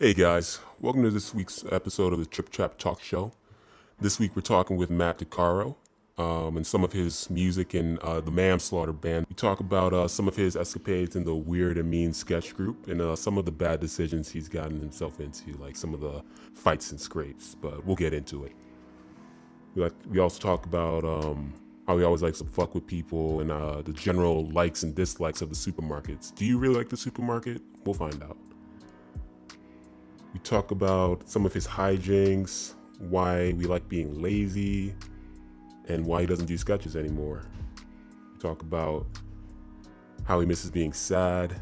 Hey guys, welcome to this week's episode of the Trip Trap Talk Show. This week we're talking with Matt DeCaro um, and some of his music in uh, the Manslaughter Band. We talk about uh, some of his escapades in the Weird and Mean sketch group and uh, some of the bad decisions he's gotten himself into, like some of the fights and scrapes. But we'll get into it. We, like, we also talk about um, how he always likes to fuck with people and uh, the general likes and dislikes of the supermarkets. Do you really like the supermarket? We'll find out. We talk about some of his hijinks, why we like being lazy, and why he doesn't do sketches anymore. We talk about how he misses being sad,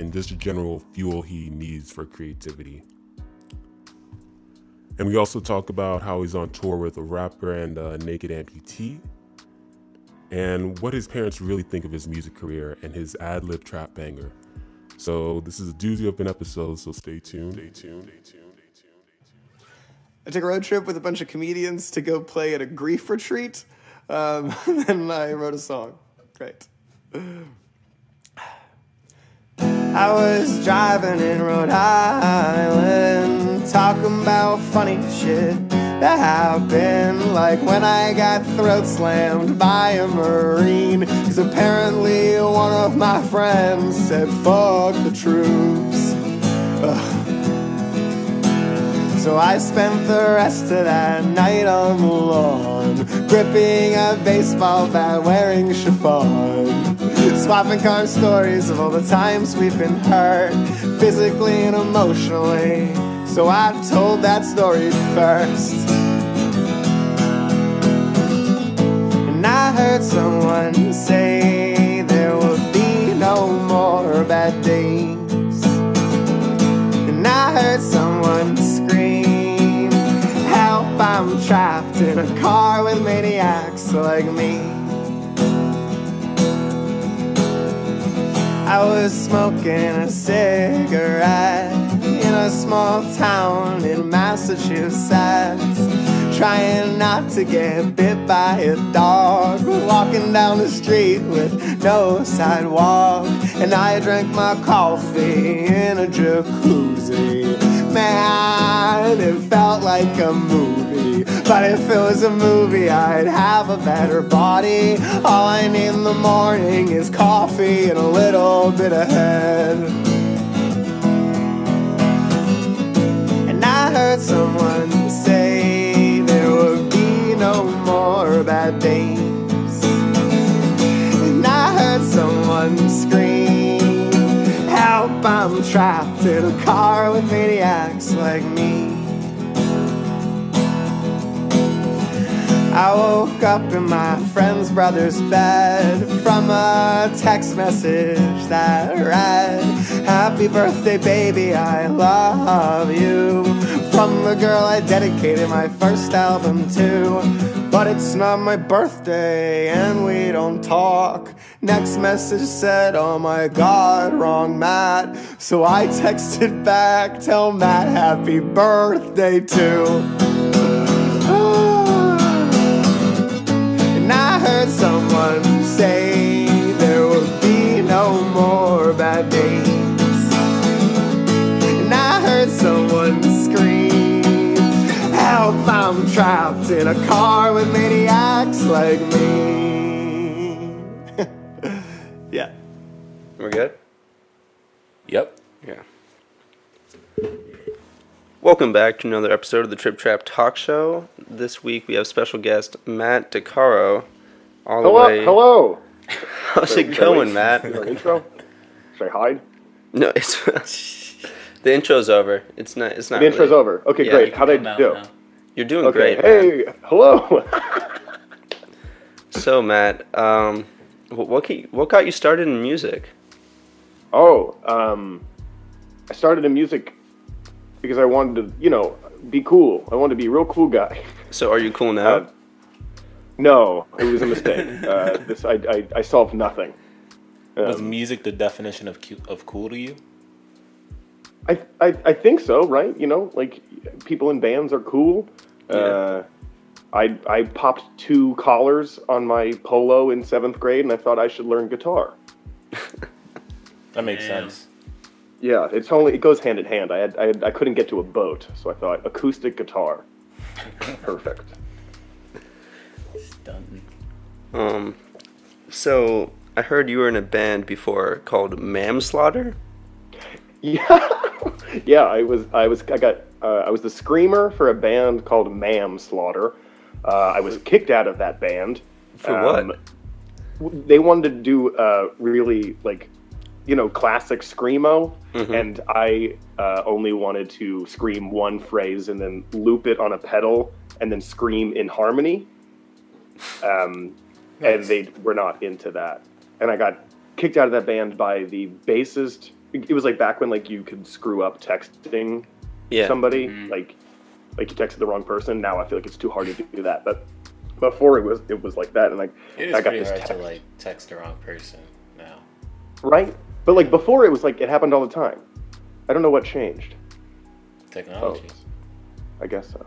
and just the general fuel he needs for creativity. And we also talk about how he's on tour with a rapper and a naked amputee, and what his parents really think of his music career and his ad lib trap banger. So this is a doozy of an episode, so stay tuned. Stay tuned. Stay tuned. I took a road trip with a bunch of comedians to go play at a grief retreat, um, and I wrote a song. Great. I was driving in Rhode Island, talking about funny shit that happened, like when I got throat slammed by a Marine. Cause apparently one of my friends said, fuck the troops. Ugh. So I spent the rest of that night on the lawn, gripping a baseball bat, wearing chiffon, swapping car stories of all the times we've been hurt, physically and emotionally. So I told that story first. And I heard someone say there would be no more bad days. And I heard someone scream, Help, I'm trapped in a car with maniacs like me. I was smoking a cigarette a small town in Massachusetts, trying not to get bit by a dog, walking down the street with no sidewalk, and I drank my coffee in a jacuzzi. Man, it felt like a movie. But if it was a movie, I'd have a better body. All I need in the morning is coffee and a little bit of head. Heard someone say there would be no more bad days. And I heard someone scream, Help, I'm trapped in a car with maniacs like me. I woke up in my friend's brother's bed from a text message that read, Happy birthday, baby, I love you. From the girl I dedicated my first album to. But it's not my birthday and we don't talk. Next message said, Oh my god, wrong Matt. So I texted back, Tell Matt happy birthday too. Heard someone say there would be no more bad days. And I heard someone scream, Help, I'm trapped in a car with maniacs like me. yeah. We're good? Yep. Yeah. Welcome back to another episode of the Trip Trap Talk Show. This week we have special guest Matt DeCaro. All the Hello, way. hello. How's Should it going, Matt? for your intro? Should I hide? No, it's the intro's over. It's not. It's not. The intro's really- over. Okay, Yeah, great. How'd I do? now. You're doing Okay. great. man. Hey, hello. So Matt, um, wh- what got- what got you started in music? oh, um, I started in music because I wanted to, you know, be cool. I wanted to be a real cool guy. So are you cool now? Uh, no, it was a mistake. uh, this I, I I solved nothing. Was Um, music the definition of cu- of cool to you? I, I I think so, right? You know, like people in bands are cool. Uh, I I popped two collars on my polo in seventh grade, and I thought I should learn guitar. That makes Damn. sense. Yeah, it's only it goes hand in hand. I had I, had, I couldn't get to a boat, so I thought acoustic guitar. Perfect. Um, so I heard you were in a band before called Mamslaughter. Yeah, yeah. I was I was I got uh, I was the screamer for a band called Mam Slaughter. Uh, I was kicked out of that band. For what? w- They wanted to do uh, really like, you know, classic screamo, and I uh, only wanted to scream one phrase and then loop it on a pedal and then scream in harmony. Um, and they were not into that, and I got kicked out of that band by the bassist. It was like back when like you could screw up texting Yeah. somebody. Like like you texted the wrong person. Now i feel like it's too hard to do that. But before it was it was like that. And like It is i got pretty this hard text to like text the wrong person now. right? But like before it was like it happened all the time. I don't know what changed. Technology. phones i guess so.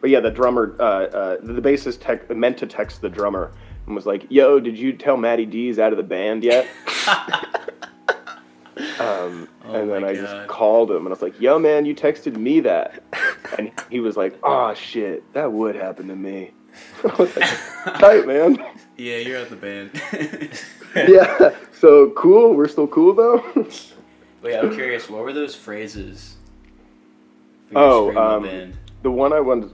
But yeah the drummer uh, uh the bassist tech meant to text the drummer and was like yo did you tell maddie d's out of the band yet um Oh and then I God. just called him and I was like, "Yo, man, you texted me that," and he was like, "Oh shit, that would happen to me." I was like, "Tight, man." Yeah, you're at the band. yeah. So cool. We're still cool though. Wait, I'm curious. What were those phrases? For Oh, um, band? the one I wanted,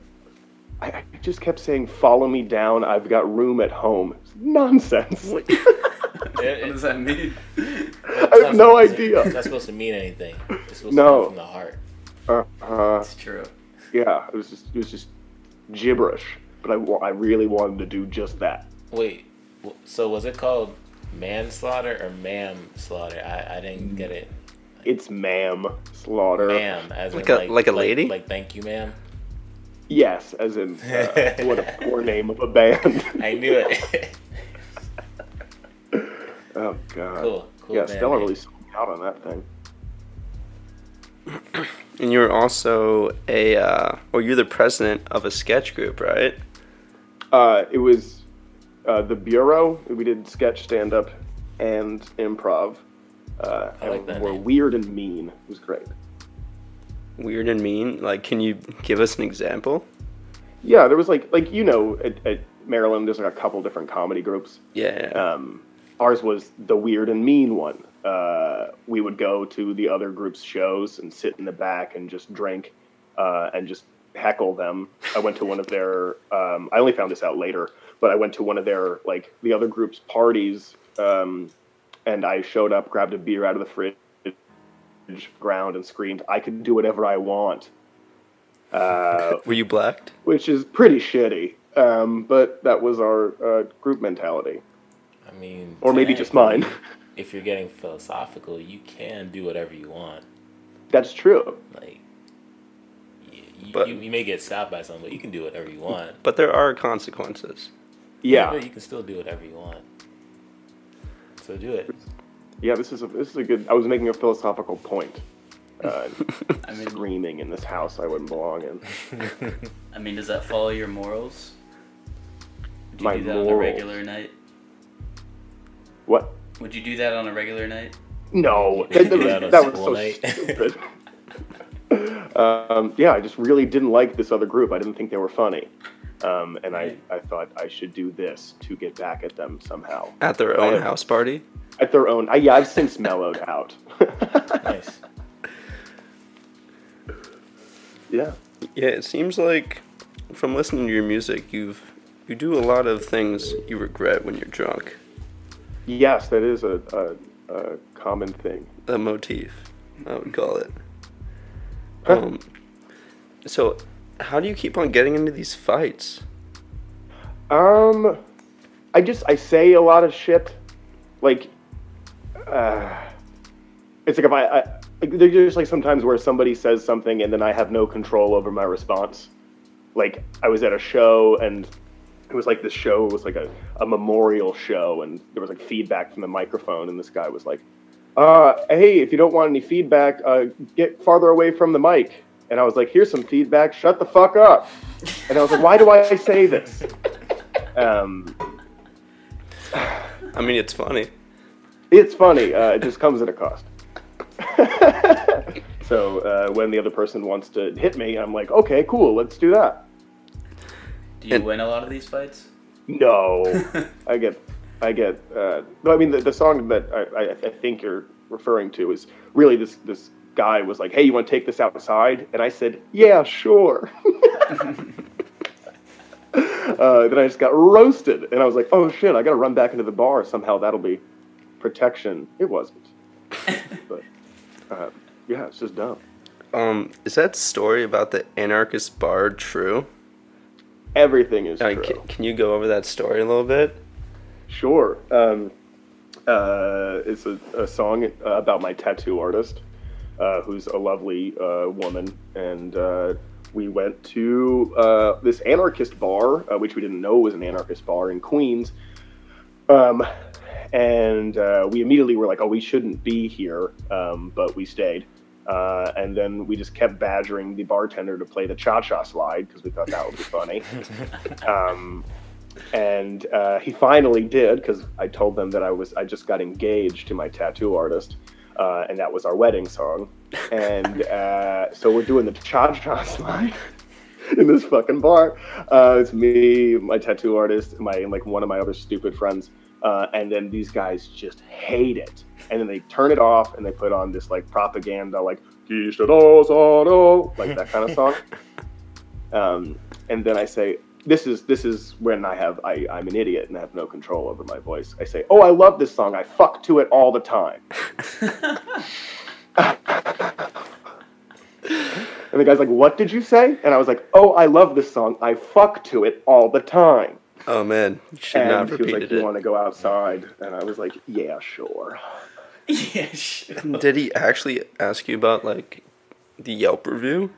I, I just kept saying, "Follow me down. I've got room at home." It's nonsense. What does that mean? I have no idea. It's not supposed to mean anything. It's supposed No. to come from the heart. Uh, uh, It's true. yeah. It was just it was just gibberish. But I, I really wanted to do just that. Wait, so was it called manslaughter or ma'am slaughter? I, I didn't get it. It's ma'am slaughter. Ma'am, as Like in a- like a lady? Like, thank you, ma'am. Yes, as in uh, what a poor name of a band. I knew it. oh god. cool, cool. yeah, band Stella name. really sold out on that thing. And you're also a, uh, or you're the president of a sketch group, right? Uh, it was uh, the Bureau. We did sketch, stand up, and improv. Uh, I like and that We're name. weird and mean. It was great. Weird and mean. Like, can you give us an example? Yeah, there was like like you know at, at Maryland, there's like a couple different comedy groups. Yeah. Um, ours was the weird and mean one. Uh, we would go to the other group's shows and sit in the back and just drink uh, and just heckle them. I went to one of their. Um, I only found this out later, but I went to one of their like the other group's parties, um, and I showed up, grabbed a beer out of the fridge, ground, and screamed, "I can do whatever I want." Uh, Were you blacked? which is pretty shitty. Um, but that was our uh, group mentality, I mean, or maybe just mine. If you're getting philosophical, you can do whatever you want. That's true. Like, you, you, But- you, you may get stopped by someone, but you can do whatever you want. But there are consequences. Yeah, But you can still do whatever you want. So do it. Yeah. This is a this is a good. I was making a philosophical point. Uh, I mean, screaming in this house I wouldn't belong in. I mean, does that follow your morals? Would you My do that on a morals. regular night? What? Would you do that on a regular night? No, You that, was, that that was so night. stupid. um, yeah, I just really didn't like this other group. I didn't think they were funny, um, and I, I thought I should do this to get back at them somehow At their own have- house party? at their own. I, yeah, I've since mellowed out. Nice. yeah. Yeah, it seems like from listening to your music, you've you do a lot of things you regret when you're drunk. Yes, that is a, a, a common thing. A motif, I would call it. Huh. Um, so, how do you keep on getting into these fights? Um, I just I say a lot of shit, like, uh, it's like if I, I there's just like sometimes where somebody says something and then I have no control over my response. Like I was at a show and it was like this show was like a, a memorial show and there was like feedback from the microphone and this guy was like, uh, hey, if you don't want any feedback, uh, get farther away from the mic. And I was like, here's some feedback. Shut the fuck up. And I was like, why do I say this? Um, I mean, it's funny. it's funny. Uh, it just comes at a cost. so uh, when the other person wants to hit me, I'm like, okay, cool, let's do that. Do you And- win a lot of these fights? No, I get, I get. Uh, no, I mean the, the song that I, I, I think you're referring to is really this this guy was like, "Hey, you want to take this outside?" And I said, "Yeah, sure." uh, then I just got roasted, and I was like, "Oh shit, I got to run back into the bar somehow. That'll be protection." It wasn't, but uh, yeah, it's just dumb. Um, is that story about the anarchist bar true? Everything is Uh, true. can, can you go over that story a little bit? Sure. Um, uh, it's a, a song uh, about my tattoo artist, uh, who's a lovely uh, woman, and uh, we went to uh, this anarchist bar, uh, which we didn't know was an anarchist bar in Queens. Um, and uh, we immediately were like, "Oh, we shouldn't be here," um, but we stayed. Uh, and then we just kept badgering the bartender to play the cha-cha slide because we thought that would be funny. um, and uh, he finally did because I told them that I was I just got engaged to my tattoo artist, uh, and that was our wedding song. And uh, so we're doing the cha cha slide in this fucking bar. Uh, it's me, my tattoo artist, my like one of my other stupid friends, uh, and then these guys just hate it. And then they turn it off and they put on this like propaganda, like "Kishido like that kind of song. Um, and then I say, "This is this is when I have I, I'm an idiot and I have no control over my voice." I say, "Oh, I love this song. I fuck to it all the time." and the guy's like, "What did you say?" And I was like, "Oh, I love this song. I fuck to it all the time." Oh man, you should and not he was like, repeated "You want to go outside?" And I was like, "Yeah, sure." yeah, sure. Did he actually ask you about like the Yelp review?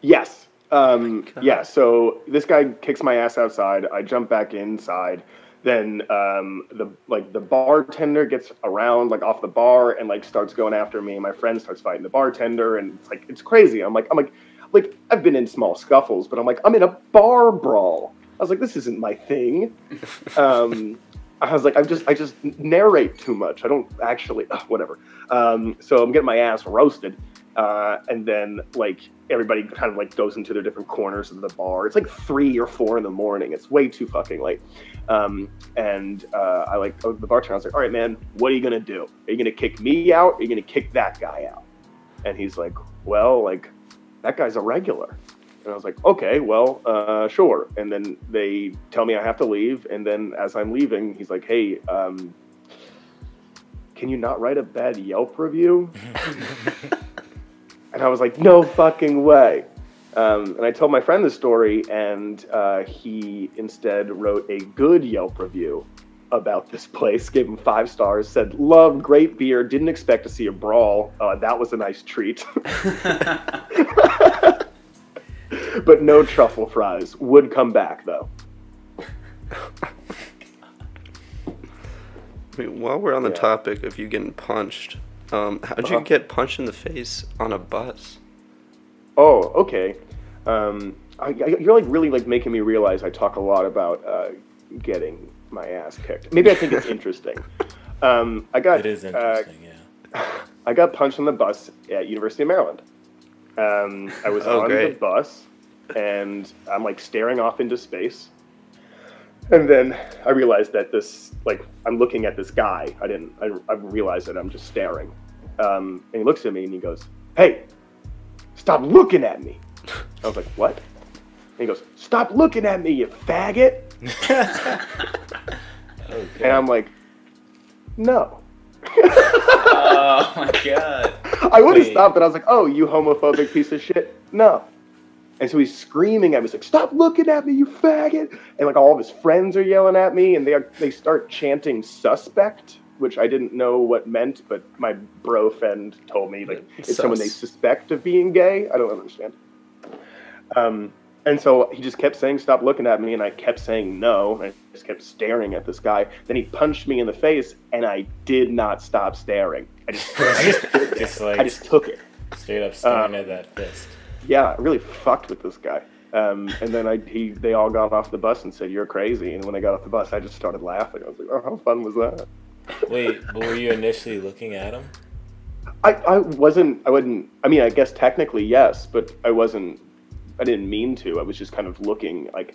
Yes. Um, yeah. So this guy kicks my ass outside. I jump back inside. Then um, the like the bartender gets around like off the bar and like starts going after me. My friend starts fighting the bartender, and it's like it's crazy. I'm like I'm like like I've been in small scuffles, but I'm like I'm in a bar brawl. I was like this isn't my thing. Um, I was like I just I just narrate too much. I don't actually ugh, whatever. Um, so I'm getting my ass roasted. Uh, and then like everybody kind of like goes into their different corners of the bar. It's like three or four in the morning. It's way too fucking late. Um, and uh, I like oh, the bartender. I was like, "All right, man, what are you gonna do? Are you gonna kick me out? Or are you gonna kick that guy out?" And he's like, "Well, like that guy's a regular." And I was like, "Okay, well, uh, sure." And then they tell me I have to leave. And then as I'm leaving, he's like, "Hey." Um, can you not write a bad Yelp review? And I was like, no fucking way. Um, and I told my friend the story, and uh, he instead wrote a good Yelp review about this place, gave him five stars, said, love, great beer, didn't expect to see a brawl. Uh, that was a nice treat. but no truffle fries. Would come back, though. I mean, while we're on the Yeah. topic of you getting punched, um, how'd you Uh-huh. get punched in the face on a bus? Oh, okay. Um, I, I, you're like really like making me realize I talk a lot about uh, getting my ass kicked. Maybe I think it's interesting. Um, I got It is uh, interesting, yeah. I got punched on the bus at University of Maryland. Um, I was Oh, on great. the bus, and I'm like staring off into space. And then I realized that this, like, I'm looking at this guy. I didn't. I, I realized that I'm just staring. Um, and he looks at me and he goes, "Hey, stop looking at me." I was like, "What?" And he goes, "Stop looking at me, you faggot." Okay. And I'm like, "No." Oh my god. I would have Wait. stopped, but I was like, "Oh, you homophobic piece of shit!" No. And so he's screaming at me, he's like, "Stop looking at me, you faggot!" And like all of his friends are yelling at me, and they are, they start chanting "suspect," which I didn't know what meant, but my bro friend told me like it's someone they suspect of being gay. I don't understand. Um, and so he just kept saying, "Stop looking at me," and I kept saying no. And I just kept staring at this guy. Then he punched me in the face, and I did not stop staring. I just, I just, Just like I just took it. straight up staring Um, at that fist. Yeah, I really fucked with this guy. Um, and then I, he, they all got off the bus and said, "You're crazy." And when I got off the bus, I just started laughing. I was like, "Oh, how fun was that?" Wait, but were you initially looking at him? I, I wasn't. I wouldn't. I mean, I guess technically yes, but I wasn't. I didn't mean to. I was just kind of looking like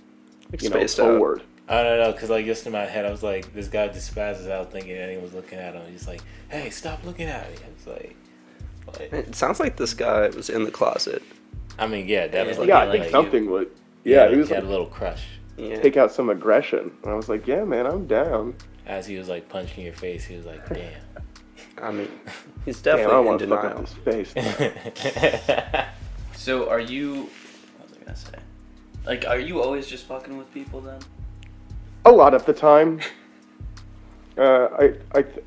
Like you know spaced out. forward. I don't know, cause like just in my head, I was like, this guy despises spazzes out thinking anyone's looking at him. He's like, hey, stop looking at me. It's like, what? It sounds like this guy was in the closet. I mean, yeah, definitely. Yeah, I like think you. something would. Yeah, he was he had like, a little crush Yeah. take out some aggression, and I was like, yeah, man, I'm down. as he was like punching your face. He was like, damn. I mean, he's Damn, I definitely in want to fuck up denial. his face. So are you? What was I gonna say? Like, are you always just fucking with people then? a lot of the time. Uh, I I th-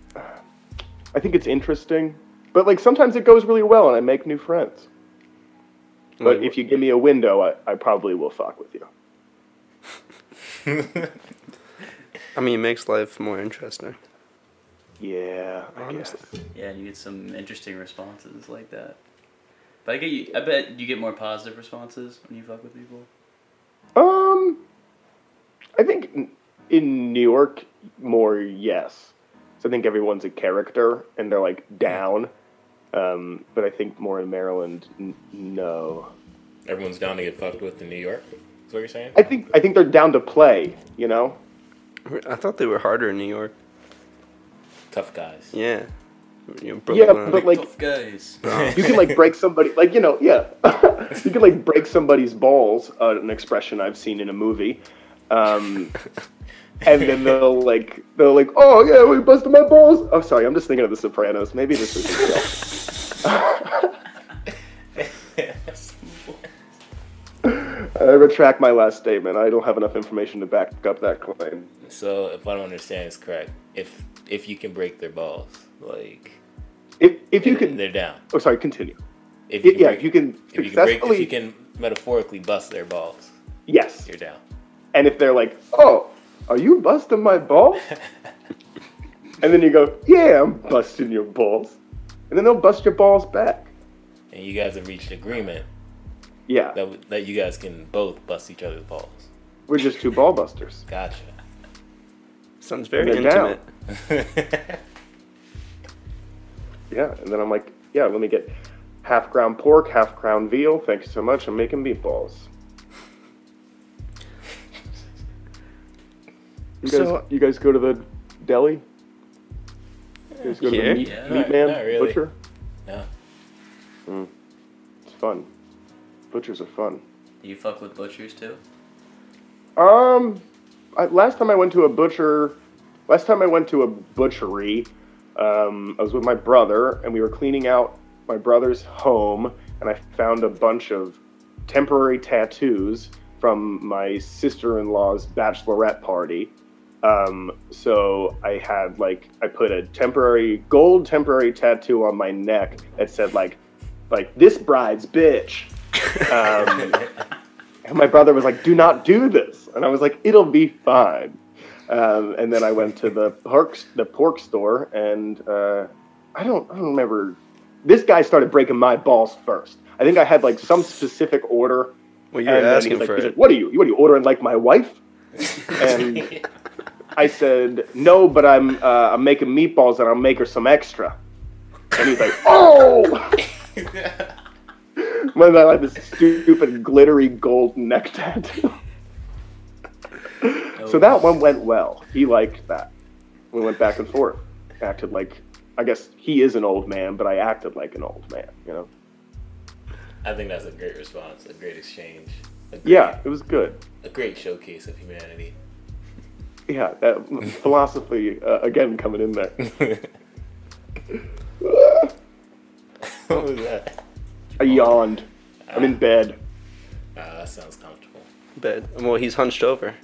I think it's interesting, but like sometimes it goes really well and I make new friends. But Wait, if you give me a window, I, I probably will fuck with you. I mean, it makes life more interesting. Yeah, I guess. Yeah, and you get some interesting responses like that. But I get you. I bet you get more positive responses when you fuck with people. Um, I think in- in New York more yes. So I think everyone's a character and they're like down. Um, but I think more in Maryland, n- no. Everyone's down to get fucked with in New York. Is what you're saying? I think I think they're down to play. You know. I thought they were harder in New York. Tough guys. Yeah. You know, Yeah, but like Tough guys. you can like break somebody like you know yeah you can like break somebody's balls uh, an expression i've seen in a movie um, and then they'll like they'll like oh yeah we busted my balls oh sorry i'm just thinking of the sopranos maybe this is i retract my last statement i don't have enough information to back up that claim so if I don't understand is correct, if if you can break their balls, like if, if you can they're down. oh sorry continue If yeah, can break- if you can if you can break, if you can metaphorically bust their balls, yes you're down. And if they're like, "Oh, are you busting my balls?" and then you go, "Yeah, I'm busting your balls," and then they'll bust your balls back. And you guys have reached agreement Yeah, that that you guys can both bust each other's balls. we're just two ball busters. Gotcha. Sounds very And down. intimate. Yeah, and then I'm like, "Yeah, let me get half ground pork, half ground veal. Thank you so much. I'm making meatballs." You guys, So- you guys go to the deli? You guys go to Yeah. the meat, Yeah. meat Not- man not really. butcher? no. Hmm. It's fun. Butchers are fun. You fuck with butchers too? Um, I, last time I went to a butcher, last time I went to a butchery, um, I was with my brother and we were cleaning out my brother's home, and I found a bunch of temporary tattoos from my sister-in-law's bachelorette party. Um, so I had like I put a temporary gold temporary tattoo on my neck that said like like this bride's bitch. Um, and my brother was like, "Do not do this," and I was like, "It'll be fine." Um, and then I went to the pork the pork store, and uh, I don't I don't remember. This guy started breaking my balls first. I think I had like some specific order. Well, you were and asking he's like, for he's it. like, "What are you? What are you ordering like my wife?" And I said, "No, but I'm uh, I'm making meatballs, and I'll make her some extra." And he's like, "Oh." When I like this stupid glittery gold neck tattoo. so that one went well. He liked that. We went back and forth. Acted like, I guess he is an old man, but I acted like an old man. You know? I think that's a great response, a great exchange. A great, Yeah, it was good. A great showcase of humanity. Yeah, that philosophy uh, again coming in there. what was that? I yawned. I'm in bed. Ah, that sounds comfortable. Bed. Well, he's hunched over.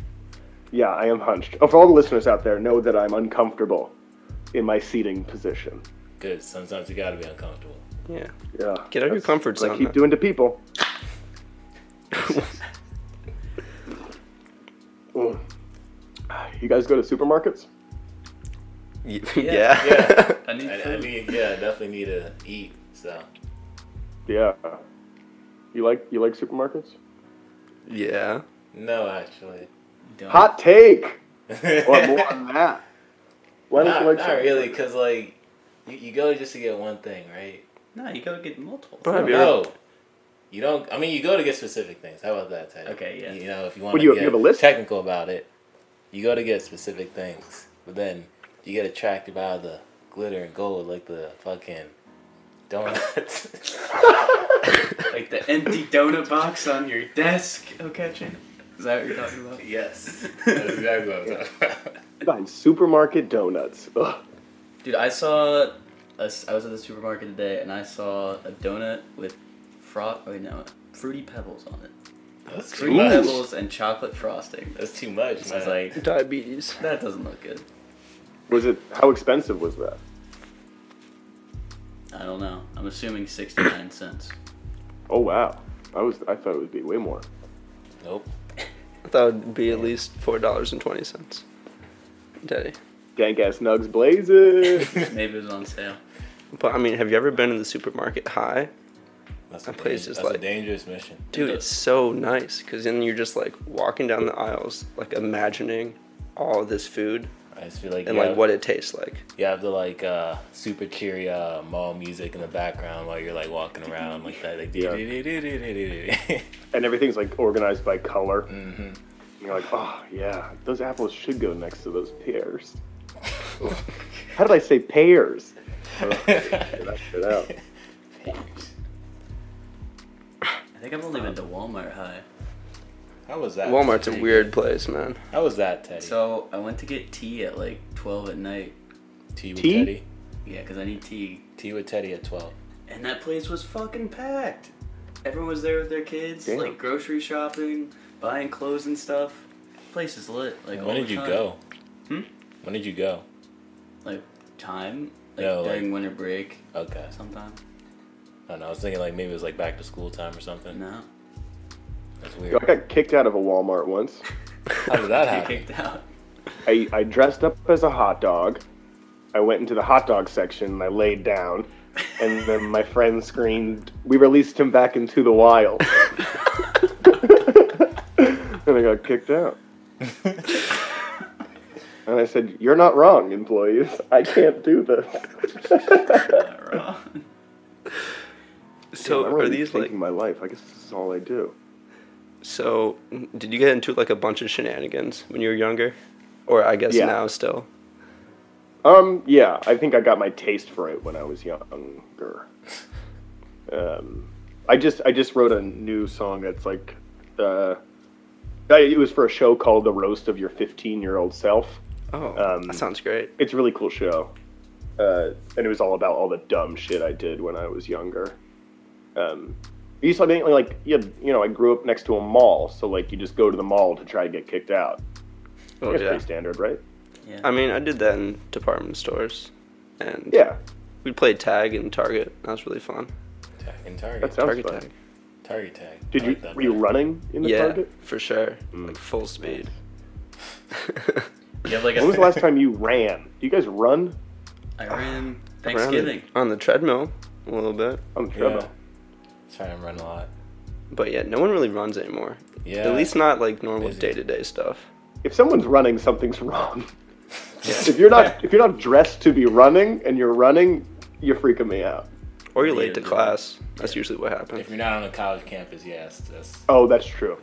Yeah, I am hunched. Oh, for all the listeners out there, know that I'm uncomfortable in my seating position. Good. Sometimes you gotta be uncomfortable. Yeah. Yeah. Get out of your That's comfort what I keep doing to people. Mm. You guys go to supermarkets? Yeah. yeah. Yeah. I need I, I food. need, yeah, definitely need to eat. So Yeah. You like you like supermarkets? yeah. no, actually. Don't. Hot take. What more on that? Why don't not, you like not really, cause like you, you go just to get one thing, right? No, you go to get multiple. Bro, have you No. You don't. I mean, you go to get specific things. How about that, Teddy? Okay, yeah. You know, if you want What, to you- get you have a list? technical about it, you go to get specific things, but then you get attracted by the glitter and gold, like the fucking donuts. Like the empty donut box on your desk. Okay, is that what you're talking about? yes, that's exactly what I'm talking about. Fine, supermarket donuts. Ugh. Dude, I saw. A, s- I was at the supermarket today and I saw a donut with fro- wait, no, fruity pebbles on it. That's too Fruity much. pebbles and chocolate frosting. That's too much, So I was man. like, Diabetes. that doesn't look good. Was it? How expensive was that? I don't know. I'm assuming 69 cents. Oh wow, I was. I thought it would be way more. nope. I thought it would be at least four dollars and twenty cents. Daddy. Dank ass nugs blazing. Maybe it was on sale. But I mean, have you ever been in the supermarket high? That's That a place dang- is that's a like- dangerous mission. Dude, it's so nice because then you're just like walking down the aisles, like imagining all this food I just feel like and like have, what it tastes like. you have the like uh, super cheery uh, mall music in the background while you're like walking around like that, like Yeah. yeah. and everything's like organized by color. mm-hmm. And you're like, oh yeah, those apples should go next to those pears. How did I say pears? Ugh, get that shit out. I think I've only been to Walmart High. How was that? Walmart's a weird place, man. How was that, Teddy? So I went to get tea at like 12 at night. tea with Tea? Teddy. Yeah, because I need tea. Tea with Teddy at twelve. And that place was fucking packed. Everyone was there with their kids, Damn. like grocery shopping, buying clothes and stuff. Place is lit. Like when all did the you time. go? Hmm? When did you go? Like time, like No, during like- winter break, Okay. sometime. I don't know. I was thinking like maybe it was like back to school time or something. No, That's Yo. I got kicked out of a Walmart once. How did that happen? kicked out. I, I dressed up as a hot dog. I went into the hot dog section and I laid down. And then my friend screamed, We released him back into the wild. and I got kicked out. And I said, You're not wrong, employees. I can't do this. Not wrong. So I'm are really these like my life? I guess this is all I do. So? Did you get into like a bunch of shenanigans when you were younger, or I guess Yeah. now still? Um, yeah, I think I got my taste for it when I was younger. Um, I just I just wrote a new song that's like, uh, it was for a show called "The Roast of Your 15 Year Old Self." Oh, Um, that sounds great. It's a really cool show, uh, and it was all about all the dumb shit I did when I was younger. Um, you saw being like you, you know I grew up next to a mall, so like you just go to the mall to try to get kicked out. Oh That's yeah. pretty standard, right? Yeah. I mean, I did that in department stores, and Yeah, we played tag in Target. That was really fun. Tag and Target. that sounds Target fun. tag. Target tag. Did I you like were you running in the yeah, Target? for sure. Mm. Like full speed. you have like a. When was the last time you ran? Do you guys run I ran Around Thanksgiving. it- on the treadmill a little bit, on the Yeah. Treadmill? Try and run a lot. but yeah, no one really runs anymore. Yeah. At least not like normal day to day stuff. If someone's running, something's wrong. if you're not if you're not dressed to be running and you're running, you're freaking me out. Or you're Yeah, late to yeah. class. That's usually what happens. If you're not on a college campus, yes, that's Oh, that's true.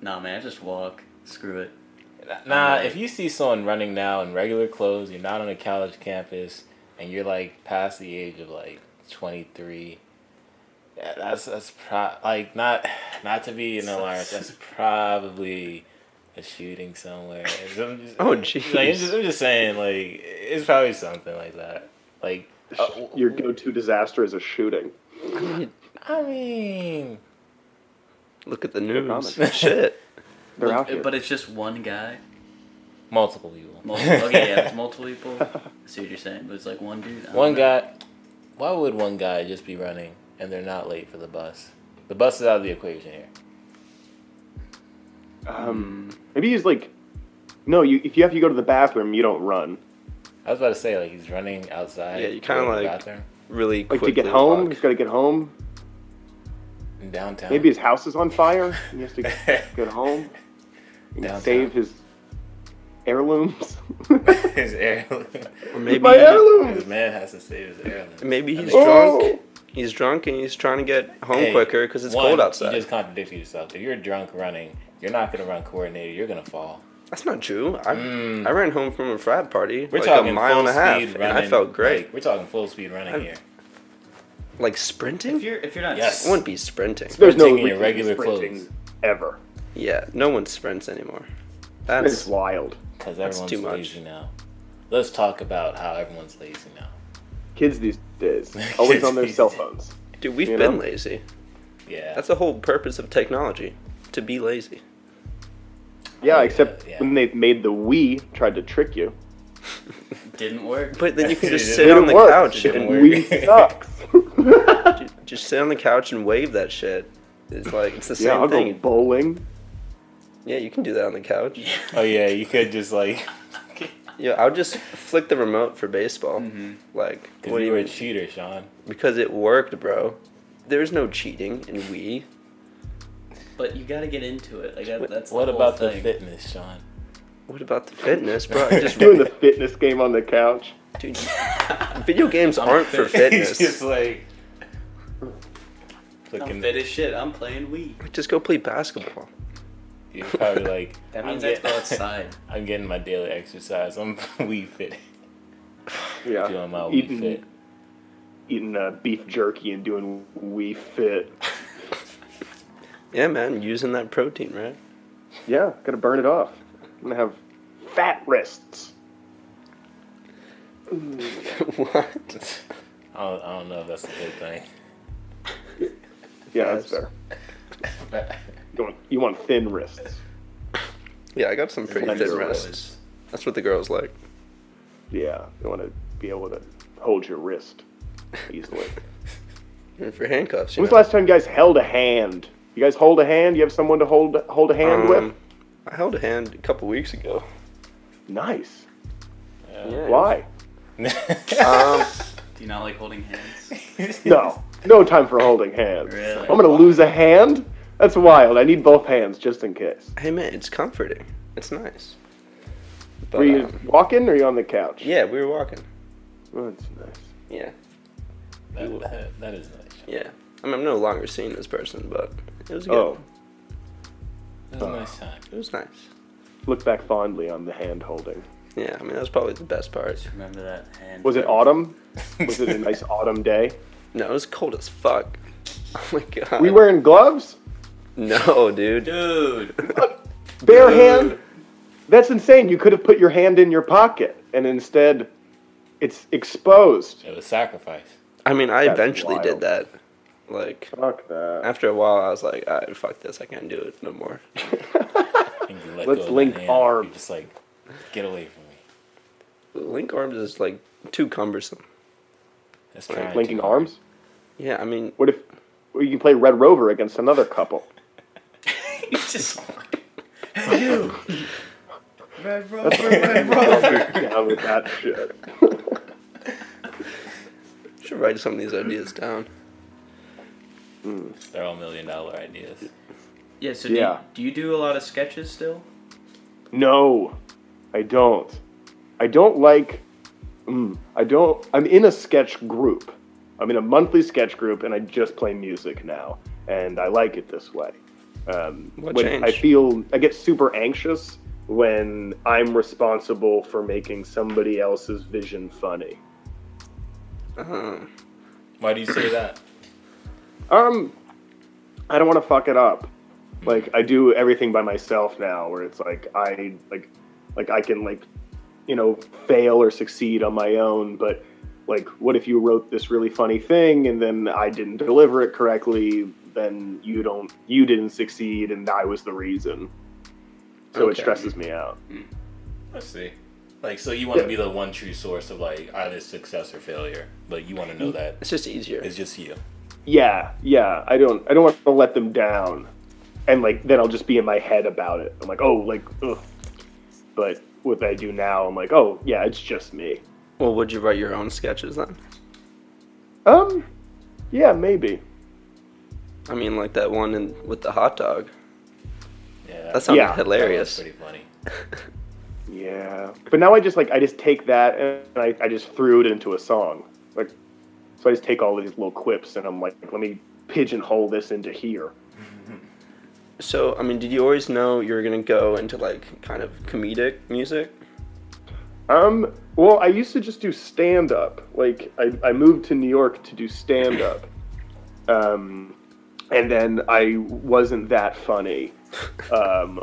Nah, man, I just walk. Screw it. Nah, if you see someone running now in regular clothes, you're not on a college campus, and you're like past the age of like 23, yeah, that's that's pro- like not not to be an alarmist. That's probably a shooting somewhere. I'm just- Oh, Like, I'm, jeez. just, I'm just saying, like it's probably something like that. Like, uh, Your go-to disaster is a shooting. I mean, Look at the comment. news. Shit. They're Well, out here. But it's just one guy. multiple people. Multiple, okay, yeah, it's multiple people. I see what you're saying, but it's like one dude. One know. guy. Why would one guy just be running and they're not late for the bus? The bus is out of the equation here. um, maybe he's like, no. You if you have to go to the bathroom, you don't run. I was about to say like he's running outside. Yeah, you kinda going the like- bathroom Really Like to get home, walk. he's got to get home. in downtown. Maybe his house is on fire. and He has to get home. and Downtown. Save his heirlooms. His heirloom. Or maybe my heirlooms. His man has to save his heirlooms. maybe he's Oh. Drunk. He's drunk and he's trying to get home Hey, quicker because it's one, cold outside. You just contradicted yourself. If you're drunk running, you're not gonna run coordinated. You're gonna fall. That's not true. I, I ran home from a frat party Mm. We're like talking a mile and a half, speed and. I felt great. Like, we're talking full speed running I've- here. Like If sprinting? you're if you're not Yes. I wouldn't be sprinting. There's no in your regular sprinting clothes. ever. Yeah, no one sprints anymore. It's That's wild. Because That's everyone's too much. lazy now. Let's talk about how everyone's lazy now. Kids these days always on their these cell phones. dude. We've You been know? lazy. Yeah. That's the whole purpose of technology, to be lazy. Yeah, Oh, except yeah. when they made the Wii, tried to trick you. didn't work. But then you can just sit on the work. couch didn't and work. Wii sucks. ju- just sit on the couch and wave that shit. It's like it's the yeah, same I'll go thing. bowling. Yeah, you can do that on the couch. oh yeah, you could just like. Yeah, I'll just flick the remote for baseball. Mm-hmm. Like, Because what do you you were a cheater, Sean. Because it worked, bro. There's no cheating in Wii. But you got to get into it. Like that, that's What the whole about the fitness, Sean? What about the fitness, bro? I just Doing the fitness game on the couch. dude, video games aren't for fit. He's fitness. just like. I'm Looking, fit as shit. I'm playing Wii. Just go play basketball. You're probably like. That I'm means I have to go outside. I'm getting my daily exercise. I'm Wii Fit. Yeah, Doing my Wii eating Fit. eating uh, beef jerky and doing Wii Fit. Yeah, man, using that protein, right? Yeah, gotta burn it off. I'm gonna have fat wrists. what? I don't, I don't know if that's a good thing. Yeah, that's Fats. fair. You want, you want thin wrists. Yeah, I got some pretty thin what wrists. That's what the girls like. Yeah, you want to be able to hold your wrist easily. And for handcuffs, you When was know. the last time you guys held a hand? You guys hold a hand? You have someone to hold hold a hand Um, with? I held a hand a couple weeks ago. Nice. Yeah. Why? Um, Do you not like holding hands? No, no time for holding hands. Really? I'm gonna lose a hand. That's wild. I need both hands just in case. hey man, it's comforting. It's nice. But, Were you um, walking or are you on the couch? yeah, we were walking. Oh, that's nice. Yeah, That, that, that is nice. Yeah. I mean, I'm no longer seeing this person, but it was good. Oh, That was a nice time. It was nice. look back fondly on the hand holding. Yeah, I mean, that was probably the best part. Remember that hand? Was it autumn? Was it a nice autumn day? No, it was cold as fuck. Oh my god. Were you wearing gloves? No, dude. Dude. Bare hand? That's insane. You could have put your hand in your pocket, and instead, it's exposed. It was sacrifice. I mean, I That's eventually wild. did that. Like, Fuck that. after a while, I was like, alright, fuck this. I can't do it no more. Let Let's link arms. Just like, get away from me. Link arms is like too cumbersome. That's trying Linking arms? Yeah, I mean, What if well, you can play Red Rover against another couple? You just. you. Red Rover. down with that shit. should write some of these ideas down. They're all million dollar ideas. Yeah. So Yeah. Do, you, do you do a lot of sketches still? No, I don't. I don't like. Mm, I don't. I'm in a sketch group. I'm in a monthly sketch group, and I just play music now, and I like it this way. Um, What when changed? I feel I get super anxious when I'm responsible for making somebody else's vision funny. Um, Why do you say that? Um, I don't want to fuck it up. Like I do everything by myself now, where it's like I like, like I can like, you know, fail or succeed on my own. But like, what if you wrote this really funny thing and then I didn't deliver it correctly? Then you don't, you didn't succeed, and that was the reason. So it stresses me out. Let's see. Like, so you want to Yeah. be the one true source of like either success or failure, but you want to know that it's just easier. it's just you. Yeah, yeah. I don't, I don't want to let them down, and like then I'll just be in my head about it. I'm like, oh, like, ugh. But what I do now, I'm like, oh, yeah, it's just me. Well, would you write your own sketches then? Um, yeah, maybe. I mean, like that one in, with the hot dog. Yeah, That sounded Yeah. that hilarious. pretty funny. Yeah, but now I just like I just take that and I, I just threw it into a song. Like, so I just take all of these little quips and I'm like, let me pigeonhole this into here. So, I mean, did you always know you were gonna go into like kind of comedic music? Um, well, I used to just do stand up. Like, I, I moved to New York to do stand up. Um, and then I wasn't that funny. Um,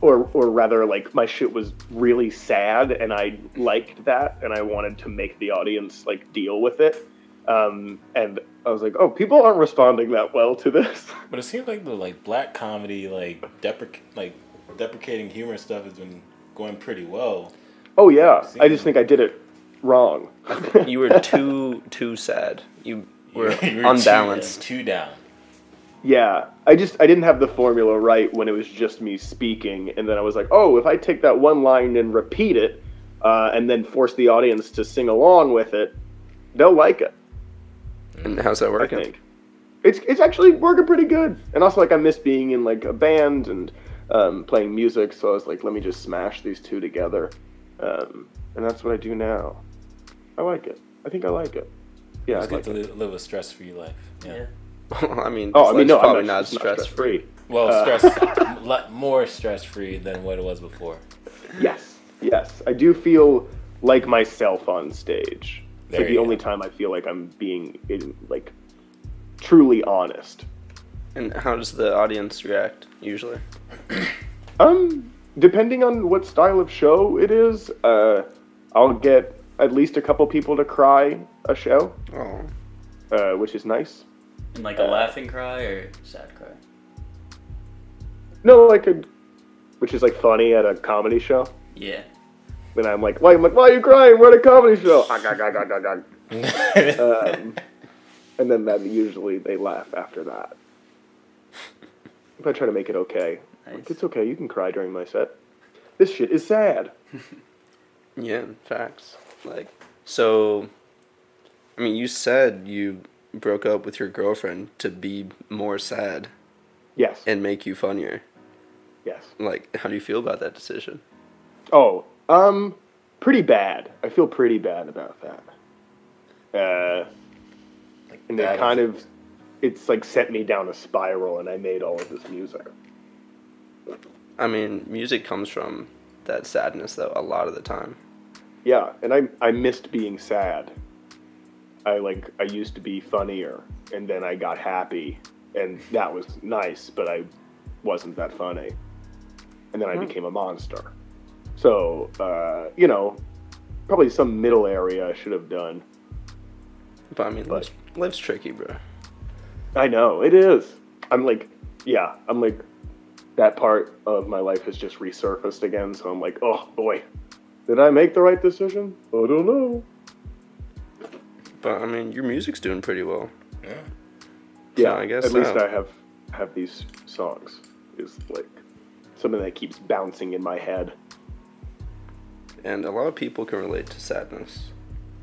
or, or rather, like, my shit was really sad, and I liked that, and I wanted to make the audience, like, deal with it. Um, and I was like, oh, people aren't responding that well to this. But it seems like the like black comedy, like deprec- like deprecating humor stuff has been going pretty well. Oh, yeah. I just think I did it wrong. You were too too sad. You were You were unbalanced. Too, too down. Yeah, I just I didn't have the formula right when it was just me speaking, and then I was like, oh, if I take that one line and repeat it, uh, and then force the audience to sing along with it, they'll like it. And how's that I working? think it's it's actually working pretty good. And also, like, I miss being in like a band and um, playing music, so I was like, let me just smash these two together, um, and that's what I do now. I like it. I think I like it. Yeah, I Just get like to it. li- live a stress-free life. Yeah. Yeah. I mean, Oh, I mean, no, probably I'm not not, stress stress free. free. Well, Uh, stress le- more stress-free than what it was before. Yes, yes. I do feel like myself on stage. It's like the only go. time I feel like I'm being in, like truly honest. And how does the audience react usually? Um, depending on what style of show it is, uh, I'll get at least a couple people to cry a show, Oh, uh, which is nice. And like a laughing cry or sad cry. No, like a, which is like funny at a comedy show. Yeah. When I'm like, why? I'm like, why are you crying? We're at a comedy show. Gah, gah, gah, gah, gah. um, and then then usually they laugh after that. If I try to make it okay, like, it's okay. You can cry during my set. This shit is sad. yeah, facts. Like, so, I mean, you said you broke up with your girlfriend to be more sad Yes. and make you funnier. yes. Like, how do you feel about that decision? Oh, um, pretty bad. I feel pretty bad about that. Uh, Like and it kind of, it's like sent me down a spiral, and I made all of this music. I mean, music comes from that sadness, though, a lot of the time. Yeah, and I I missed being sad. I like I used to be funnier, and then I got happy, and that was nice, but I wasn't that funny. And then I became a monster. So uh, you know, probably some middle area I should have done. But I mean, But- life's, life's tricky, bro. I know it is. I'm like, yeah, I'm like, that part of my life has just resurfaced again. So I'm like, oh boy, did I make the right decision? I don't know. But I mean, your music's doing pretty well. Yeah. Yeah, I guess at least. I have have these songs. Is like something that keeps bouncing in my head. And a lot of people can relate to sadness.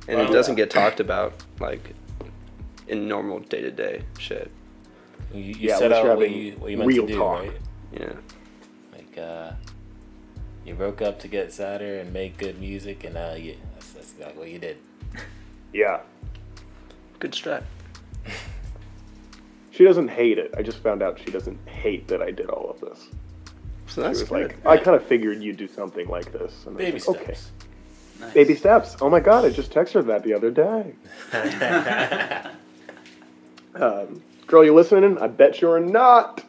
And Well, it doesn't get talked about, like, in normal day to day shit. You, you Yeah, set out what you, what you meant real to do, talk. right? Yeah. Like, uh, you broke up to get sadder and make good music, and uh, yeah, that's, that's exactly what you did. Yeah, Good strat. she doesn't hate it. I just found out she doesn't hate that I did all of this. So She that's was good. like, I kind of figured you'd do something like this. And Baby was like, okay, steps. Nice. baby steps. Oh my god, I just texted her that the other day. Um, girl, you listening? I bet you're not.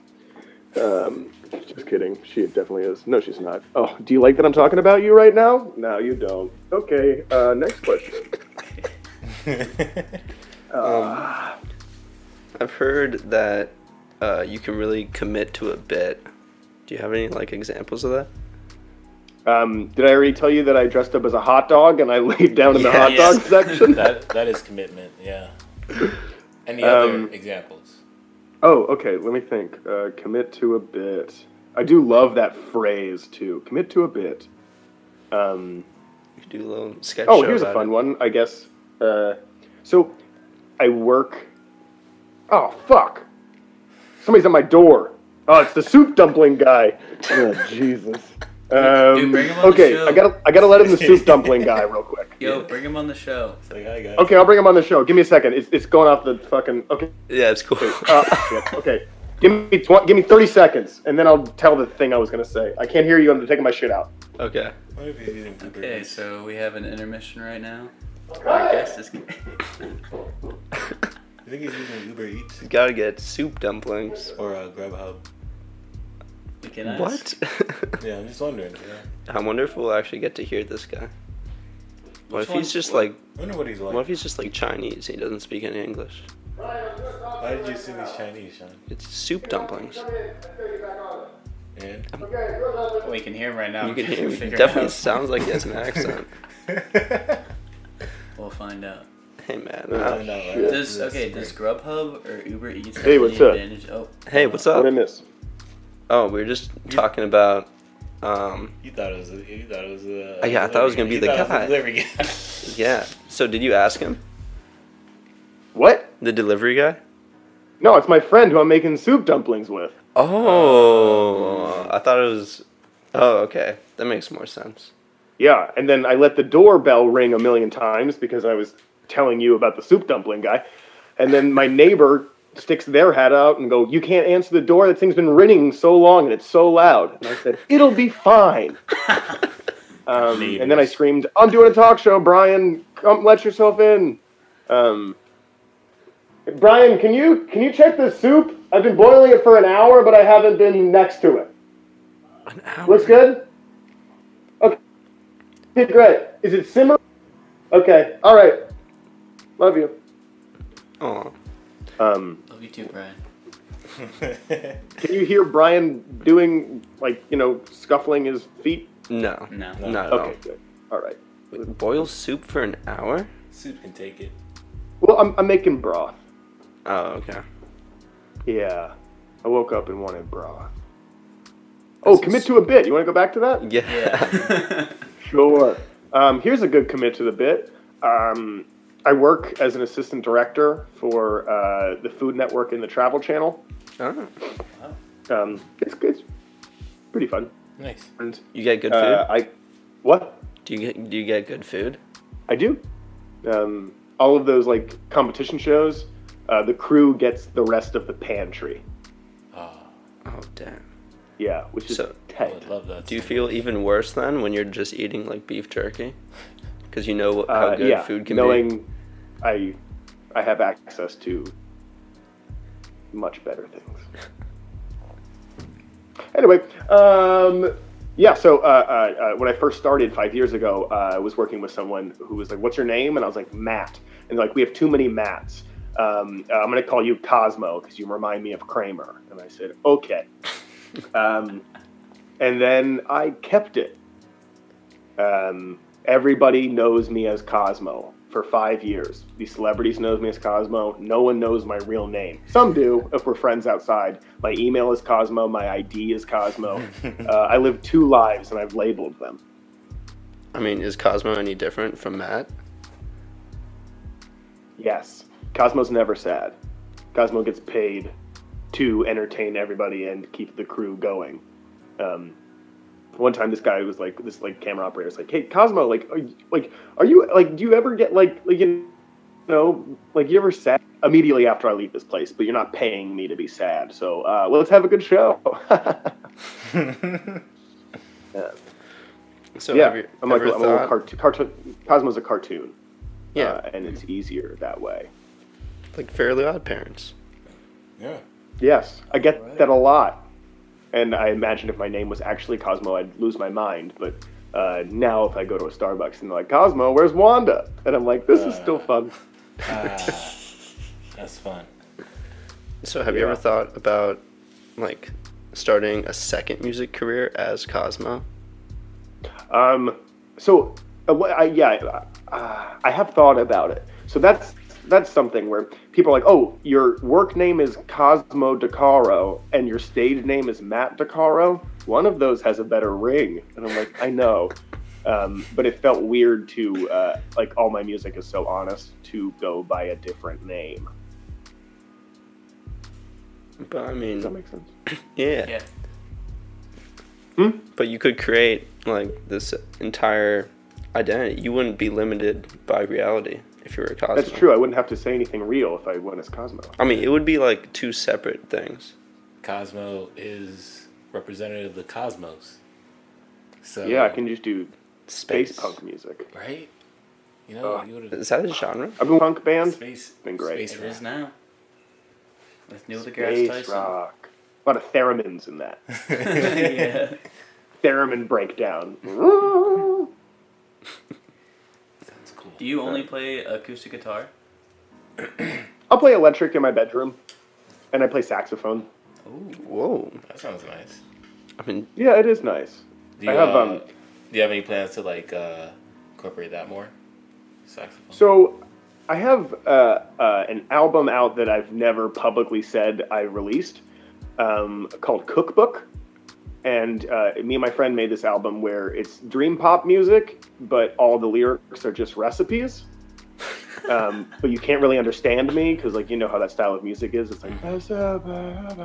Um, just kidding. She definitely is. No, she's not. Oh, do you like that I'm talking about you right now? No, you don't. Okay. Uh, next question. I've heard that uh, you can really commit to a bit. Do you have any, like, examples of that? Um, did I already tell you that I dressed up as a hot dog and I laid down in the hot yes. dog section? that that is commitment. Yeah. Any other Um, examples? oh, okay. Let me think. Uh, commit to a bit. I do love that phrase too. Commit to a bit. Um, You could do a little sketch Oh, show here's a fun it. one, I guess. Uh, so, I work. Oh fuck! Somebody's at my door. Oh, it's the soup dumpling guy. Oh Jesus! Um, Dude, bring him on the okay, show. I gotta I gotta let in the soup dumpling guy real quick. Yo, bring him on the show. Like. Okay, I'll bring him on the show. Give me a second. It's, it's going off the fucking. Okay. Yeah, it's cool. Uh, shit. Okay. Give me tw- give me thirty seconds, and then I'll tell the thing I was gonna say. I can't hear you. I'm taking my shit out. okay. What if he's using Uber Okay, so we have an intermission right now. Our guest is. You think he's using Uber Eats You gotta get soup dumplings. or uh, Grubhub? We can ask. What? Yeah, I'm just wondering. Yeah. I wonder if we'll actually get to hear this guy. What Which if he's just what- like? I wonder what he's like. What if he's just like Chinese? He doesn't speak any English. Why did you assume he's Chinese, Sean? It's soup dumplings. And We can hear him right now. You can hear me. Figure it Definitely out. sounds like he has an accent. We'll find out. Hey man. I uh, know, right? Does okay? great. Does Grubhub or Uber Eats have Hey, any what's up? advantage? Oh, hey, what's up? What I up? miss? Oh, we were just talking about. Um, You thought it was. A, you thought it was. A, Oh, yeah, I thought it was gonna be the guy. It was a delivery guy. yeah. So did you ask him, What? the delivery guy? No, it's my friend who I'm making soup dumplings with. Oh, I thought it was. Oh, okay. That makes more sense. Yeah, and then I let the doorbell ring a million times because I was telling you about the soup dumpling guy. And then my neighbor sticks their hat out and go, "You can't answer the door. That thing's been ringing so long and it's so loud." And I said, "It'll be fine." um, and then I screamed, "I'm doing a talk show, Brian. Come, let yourself in." Um, Brian, can you can you check the soup? I've been boiling it for an hour, but I haven't been next to it. An hour. Looks good? Okay. Okay, great. Is it simmer? Okay. All right. Love you. Oh, Um, love you too, Brian. can you hear Brian doing, like, you know, scuffling his feet? no. No. Not at all. Okay, good. All right. Wait, Boil soup for an hour? Soup can take it. Well, I'm, I'm making broth. Oh, okay. Yeah. I woke up and wanted broth. Oh, commit to a bit. You want to go back to that? Yeah. Yeah. Sure. Um, here's a good commit to the bit. Um, I work as an assistant director for uh, the Food Network and the Travel Channel. oh, Um, it's, it's pretty fun. Nice. And you get good food? uh, I what do you get do you get good food? I do. Um, all of those like competition shows, uh, the crew gets the rest of the pantry. Oh, Oh, damn. Yeah, which is So- I would love that. Do you feel even worse then when you're just eating like beef jerky? Because you know how Uh, good yeah, food can knowing be. I I have access to much better things. anyway, um, yeah. So uh, uh, uh, when I first started five years ago, uh, I was working with someone who was like, "What's your name?" And I was like, "Matt." And like, "We have too many Matts. Um, uh, I'm going to call you Cosmo because you remind me of Kramer." And I said, "Okay." Um, and then I kept it. Um, everybody knows me as Cosmo for five years. These celebrities knows me as Cosmo. No one knows my real name. Some do if we're friends outside. My email is Cosmo. My ID is Cosmo. uh, I live two lives and I've labeled them. I mean, is Cosmo any different from Matt? Yes, Cosmo's never sad. Cosmo gets paid to entertain everybody and keep the crew going. Um, one time, this guy was like, this like camera operator was like, "Hey, Cosmo, like, are you, like, are you like, do you ever get like, like, you know, like, you ever sad?" Immediately after I leave this place, but you're not paying me to be sad. So uh, let's have a good show. yeah, So yeah. have you I'm like, ever I'm a little cartoon. Cartoon. Cosmo's a cartoon. yeah, uh, and it's easier that way. like Fairly Odd Parents. Yeah. Yes, I get Right. that a lot. And I imagine if my name was actually Cosmo, I'd lose my mind. But uh, now, if I go to a Starbucks and they're like, Cosmo, where's Wanda? And I'm like, this is still fun. Ah, that's fun. So have you ever thought about like starting a second music career as Cosmo? Um, so, uh, I, yeah, uh, I have thought about it. So that's that's something where people are like, oh, your work name is Cosmo DeCaro and your stage name is Matt DeCaro. One of those has a better ring, and I'm like, I know, um, but it felt weird to uh, like all my music is so honest to go by a different name. But I mean, Does that make sense? yeah. Yeah. But you could create like this entire identity. You wouldn't be limited by reality if you were a Cosmo. That's true. I wouldn't have to say anything real if I went as Cosmo. I mean, it would be like two separate things. Cosmo is representative of the cosmos. So Yeah, I can just do space Space. punk music. right. You know, Uh, you Is that a genre? I've been punk band. space been great. Space It is rock. now. With Neil deGrasse Space Tyson. rock. A lot of theremins in that. yeah. Theremin breakdown. That's cool. Do you only play acoustic guitar? I'll play electric in my bedroom, and I play saxophone. Ooh. Whoa. That sounds nice. I mean, Yeah, it is nice. Do you, I have, uh, um, Do you have any plans to like uh, incorporate that more? Saxophone. So, I have uh, uh, an album out that I've never publicly said I released um, called Cookbook. And uh, me and my friend made this album where it's dream pop music, but all the lyrics are just recipes. Um, but you can't really understand me because, like, you know how that style of music is. It's like,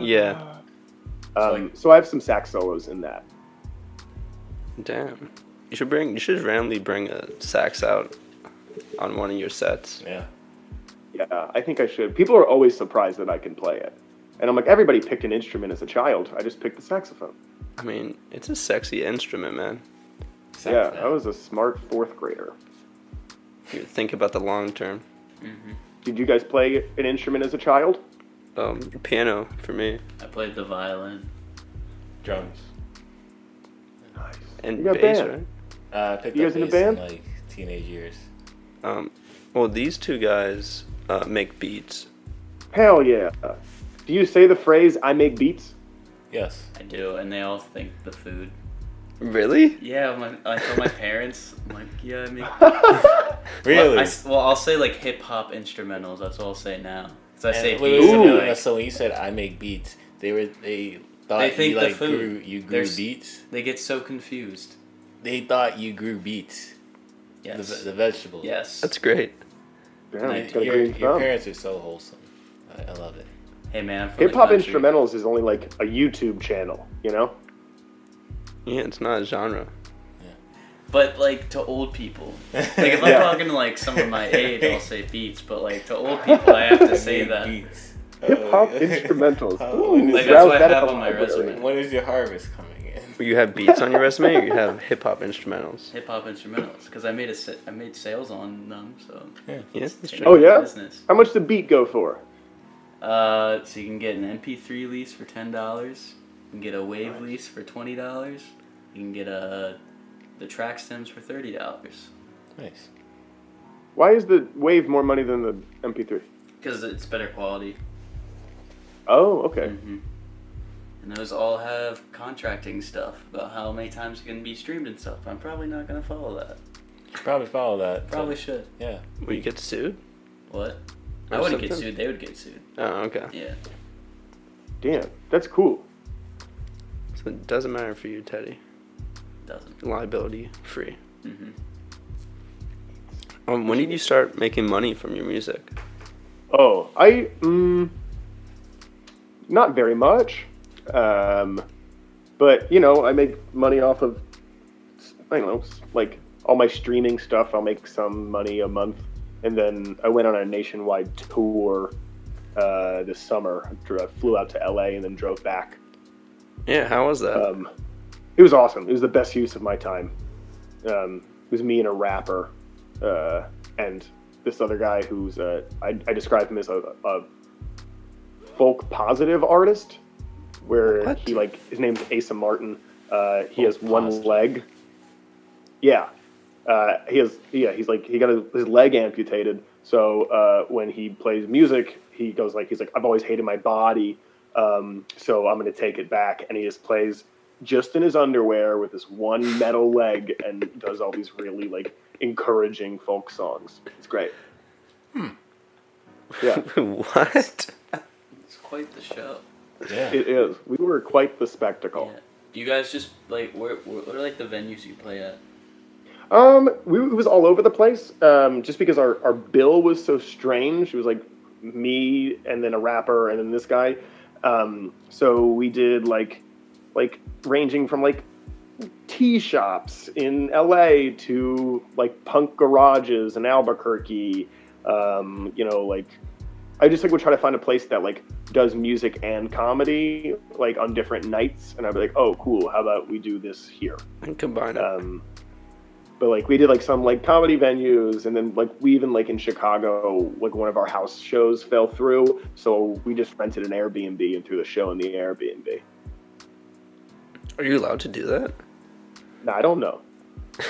Yeah. Um, so I have some sax solos in that. damn. You should bring. You should randomly bring a sax out on one of your sets. yeah. Yeah, I think I should. People are always surprised that I can play it. And I'm like, everybody picked an instrument as a child. I just picked the saxophone. I mean, it's a sexy instrument, man. yeah, Saxophone. I was a smart fourth grader. You think about the long term. Did you guys play an instrument as a child? Um, piano for me, I played the violin. drums. Nice. and You got bass, band. right? Uh, I picked You up guys in a bass band? like teenage years. Um, well, these two guys uh, make beats. Hell yeah. Do you say the phrase "I make beats"? Yes. I do, and they all think the food. Really? Yeah, when I tell my parents, I'm like, yeah, I make. Really? Well, I, s- well, I'll say like hip hop instrumentals. That's what I'll say now. So I say And wait, wait, beats, wait, wait, wait, like- So when you said I make beats, they were they thought They think you the like food. grew you grew There's- beats. they get so confused. They thought you grew beets. Yes. The, the vegetables. yes. That's great. Damn, Like, it's got a your, your parents are so wholesome. I, I love it. Hey man, I'm from the Hip hop country. instrumentals is only like a YouTube channel, you know? Yeah, it's not a genre. But like to old people, like if I'm Yeah. talking to like someone my age, I'll say beats. But like to old people, I have to say that. beats. Hip hop Uh, instrumentals. Oh, Ooh, Like, that's browse what I have on my library. resume. When is your harvest coming in? You have beats on your resume, or you have hip hop instrumentals. Hip hop instrumentals, because I made a sa- I made sales on them, so. Yeah, that's true. Oh, yeah? Business. How much the beat go for? Uh, so you can get an MP3 lease for ten dollars. You can get a WAV lease for twenty dollars. You can get a the track stems for thirty dollars. Nice. Why is the WAV more money than the MP3? Because it's better quality. Oh, okay. hmm And those all have contracting stuff about how many times it can be streamed and stuff. I'm probably not gonna follow that. Probably follow that. Probably should. Yeah. Will you get sued? What? I wouldn't get sued. They would get sued. Oh, okay. Yeah. Damn, that's cool. So it doesn't matter for you, Teddy. Doesn't. Liability free. hmm Um, when did you start making money from your music? Oh, I mm, not very much, um, but you know, I make money off of I don't know, like all my streaming stuff. I'll make some money a month, and then I went on a nationwide tour uh, this summer. I flew out to LA and then drove back. Yeah, how was that? Um, it was awesome. It was the best use of my time. Um, it was me and a rapper, uh, and this other guy who's uh, I, I describe him as a, a folk positive artist, where What? he like his name's Asa Martin. Uh, he has one positive. leg. Yeah, uh, he has. Yeah, he's like he got his, his leg amputated. So uh, when he plays music, he goes like he's like I've always hated my body, um, so I'm gonna take it back, and he just plays just in his underwear with this one metal leg and does all these really like encouraging folk songs. It's great. Yeah, what? It's quite the show. Yeah. it is. We were quite the spectacle. Yeah. Do you guys just like where, where what are like the venues you play at? Um, we, it was all over the place. Um, just because our, our bill was so strange. It was like me and then a rapper and then this guy. Um, so we did like, like ranging from like tea shops in LA to like punk garages in Albuquerque. Um, you know, like I just like would try to find a place that like does music and comedy like on different nights, and I'd be like, oh, cool. How about we do this here? And combine it. Um, but like we did like some like comedy venues, and then like we even like in Chicago, like one of our house shows fell through, so we just rented an Airbnb and threw the show in the Airbnb. Are you allowed to do that? no I don't know.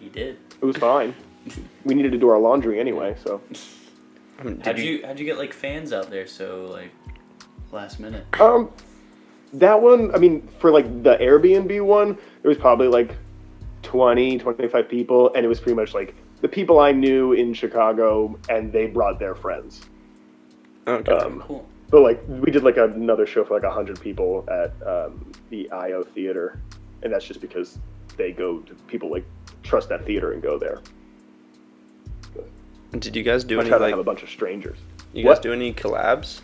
He did. It was fine. we needed to do our laundry anyway, so. Did How'd you how'd you get like fans out there so like last minute? Um, that one, I mean, for like the Airbnb one, it was probably like 20, 25 people, and it was pretty much like the people I knew in Chicago, and they brought their friends. Okay. Um, Cool. but like we did like another show for like 100 people at um, the IO Theater, and that's just because they go to people like trust that theater and go there. did you guys do I any try to like? have a bunch of strangers. You guys do any collabs?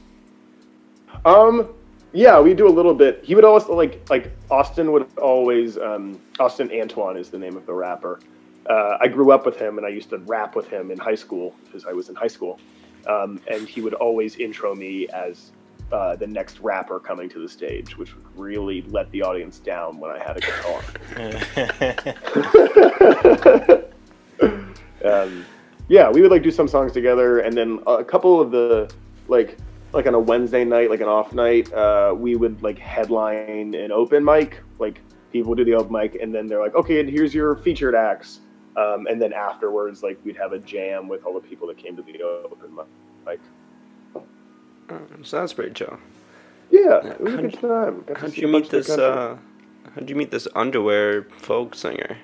Um, yeah, we do a little bit. He would always like like Austin would always um, Austin Antoine is the name of the rapper. Uh, I grew up with him, and I used to rap with him in high school because I was in high school. Um, and he would always intro me as uh, the next rapper coming to the stage, which would really let the audience down when I had a guitar. um, yeah, we would like do some songs together, and then a couple of the like like on a Wednesday night, like an off night, uh, we would like headline an open mic. Like people do the open mic, and then they're like, okay, and here's your featured acts. Um, and then afterwards, like we'd have a jam with all the people that came to the open mic. Oh, so that's pretty chill. Yeah, it was a good time. Got How'd you meet this? Uh, how'd you meet this underwear folk singer?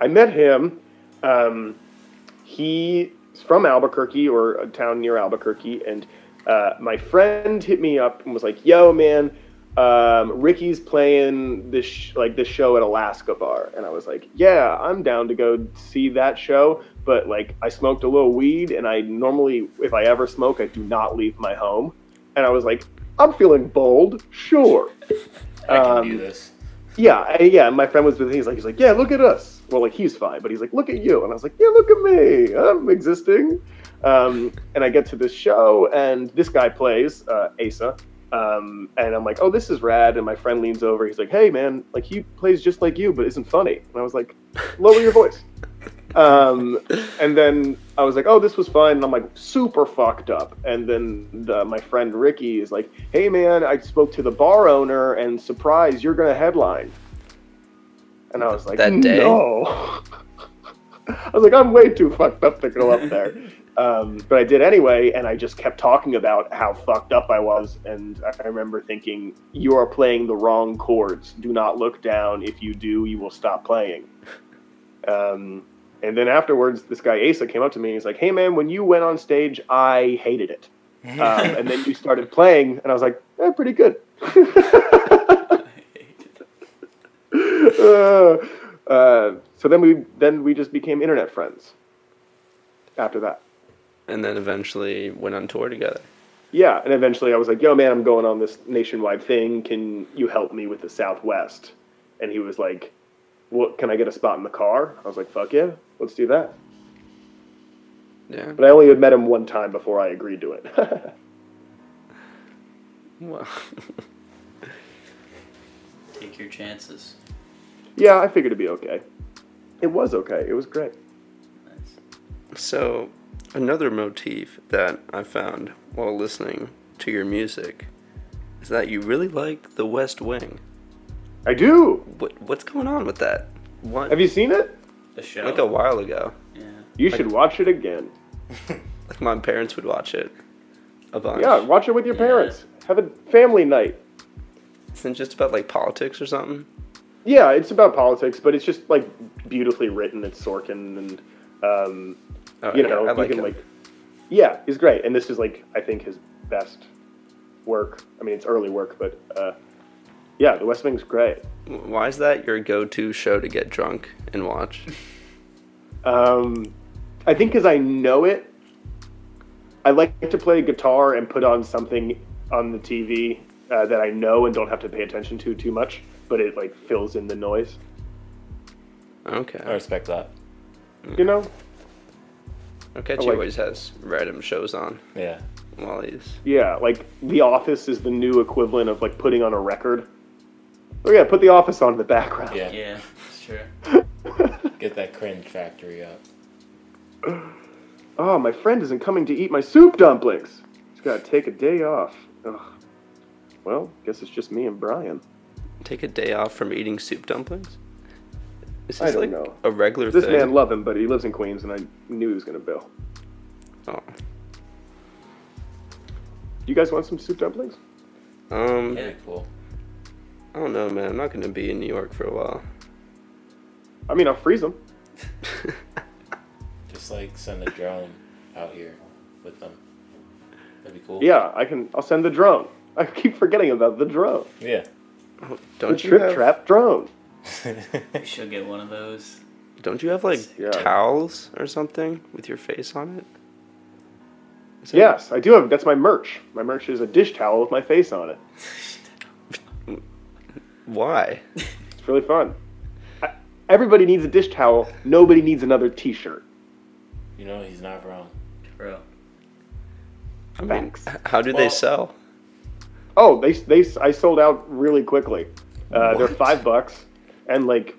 I met him. Um, he's from Albuquerque or a town near Albuquerque, and uh, my friend hit me up and was like, "Yo, man, um, Ricky's playing this sh- like this show at Alaska Bar," and I was like, "Yeah, I'm down to go see that show." But like, I smoked a little weed, and I normally, if I ever smoke, I do not leave my home. And I was like, "I'm feeling bold, sure." I can Um, do this. Yeah, I, yeah. My friend was with me. He's like, he's like, yeah, look at us. Well, like he's fine, but he's like, look at you. And I was like, yeah, look at me. I'm existing. Um, and I get to this show, and this guy plays uh, Asa. Um, and I'm like, oh, this is rad. And my friend leans over. He's like, hey, man, like he plays just like you, but isn't funny. And I was like, lower your voice. Um, and then I was like, oh, this was fun. And I'm like, super fucked up. And then the, my friend Ricky is like, hey, man, I spoke to the bar owner and surprise, you're going to headline. And I was like, That day? no. I was like, I'm way too fucked up to go up there. Um, but I did anyway, and I just kept talking about how fucked up I was. And I remember thinking, you are playing the wrong chords. Do not look down. If you do, you will stop playing. Um, and then afterwards, this guy Asa came up to me and he's like, "Hey man, when you went on stage, I hated it." Um, and then you started playing, and I was like, eh, "Pretty good." uh, uh, so then we then we just became internet friends. After that, And then eventually went on tour together. yeah, and eventually I was like, "Yo, man, I'm going on this nationwide thing. Can you help me with the Southwest?" And he was like, "What? Can I get a spot in the car?" I was like, "Fuck yeah, let's do that." Yeah. But I only had met him one time before I agreed to it. Well, Take your chances. yeah, I figured it'd be okay. It was okay. It was great. Nice. so another motif that I found while listening to your music is that you really like The West Wing. I do. What what's going on with that? What? Have you seen it? The show. like a while ago. yeah. You should watch it again. Like my parents would watch it a bunch. Yeah, watch it with your Yeah. parents. Have a family night. Isn't just about like politics or something? Yeah, it's about politics, but it's just like beautifully written. It's Sorkin, and um, Oh, you yeah, know, I you can him. like, yeah, he's great. And this is like, I think his best work. I mean, it's early work, but uh, yeah, The West Wing's great. Why is that your go-to show to get drunk and watch? Um, I think because I know it, I like to play guitar and put on something on the TV uh, that I know and don't have to pay attention to too much, but it like fills in the noise. Okay. I respect that. You know? Okay, I he like- always has random shows on Yeah. while he's. Yeah, like The Office is the new equivalent of like putting on a record. Oh yeah, put The Office on in the background. Yeah. Yeah, sure. Get that cringe factory up. Oh, my friend isn't coming to eat my soup dumplings. He's got to take a day off. Ugh. Well, guess it's just me and Brian. Take a day off from eating soup dumplings? Is I this don't like know. a regular This thing? man love him, but he lives in Queens, and I knew he was gonna bill. Oh. You guys want some soup dumplings? Um, Very cool. I don't know, man. I'm not gonna be in New York for a while. I mean, I'll freeze them. Just like send a drone out here with them. That'd be cool. Yeah, I can. I'll send the drone. I keep forgetting about the drone. Yeah. The Don't you trip have? trap drone. We should get one of those. Don't you have like Yeah. towels or something with your face on it? that- Yes, I do have. That's my merch. My merch is a dish towel with my face on it. Why? It's really fun. I, everybody needs a dish towel. Nobody needs another T-shirt. You know, he's not wrong. Bro. I mean, Thanks. h- how do they sell? Oh, they they I sold out really quickly. Uh, they're five bucks, and like,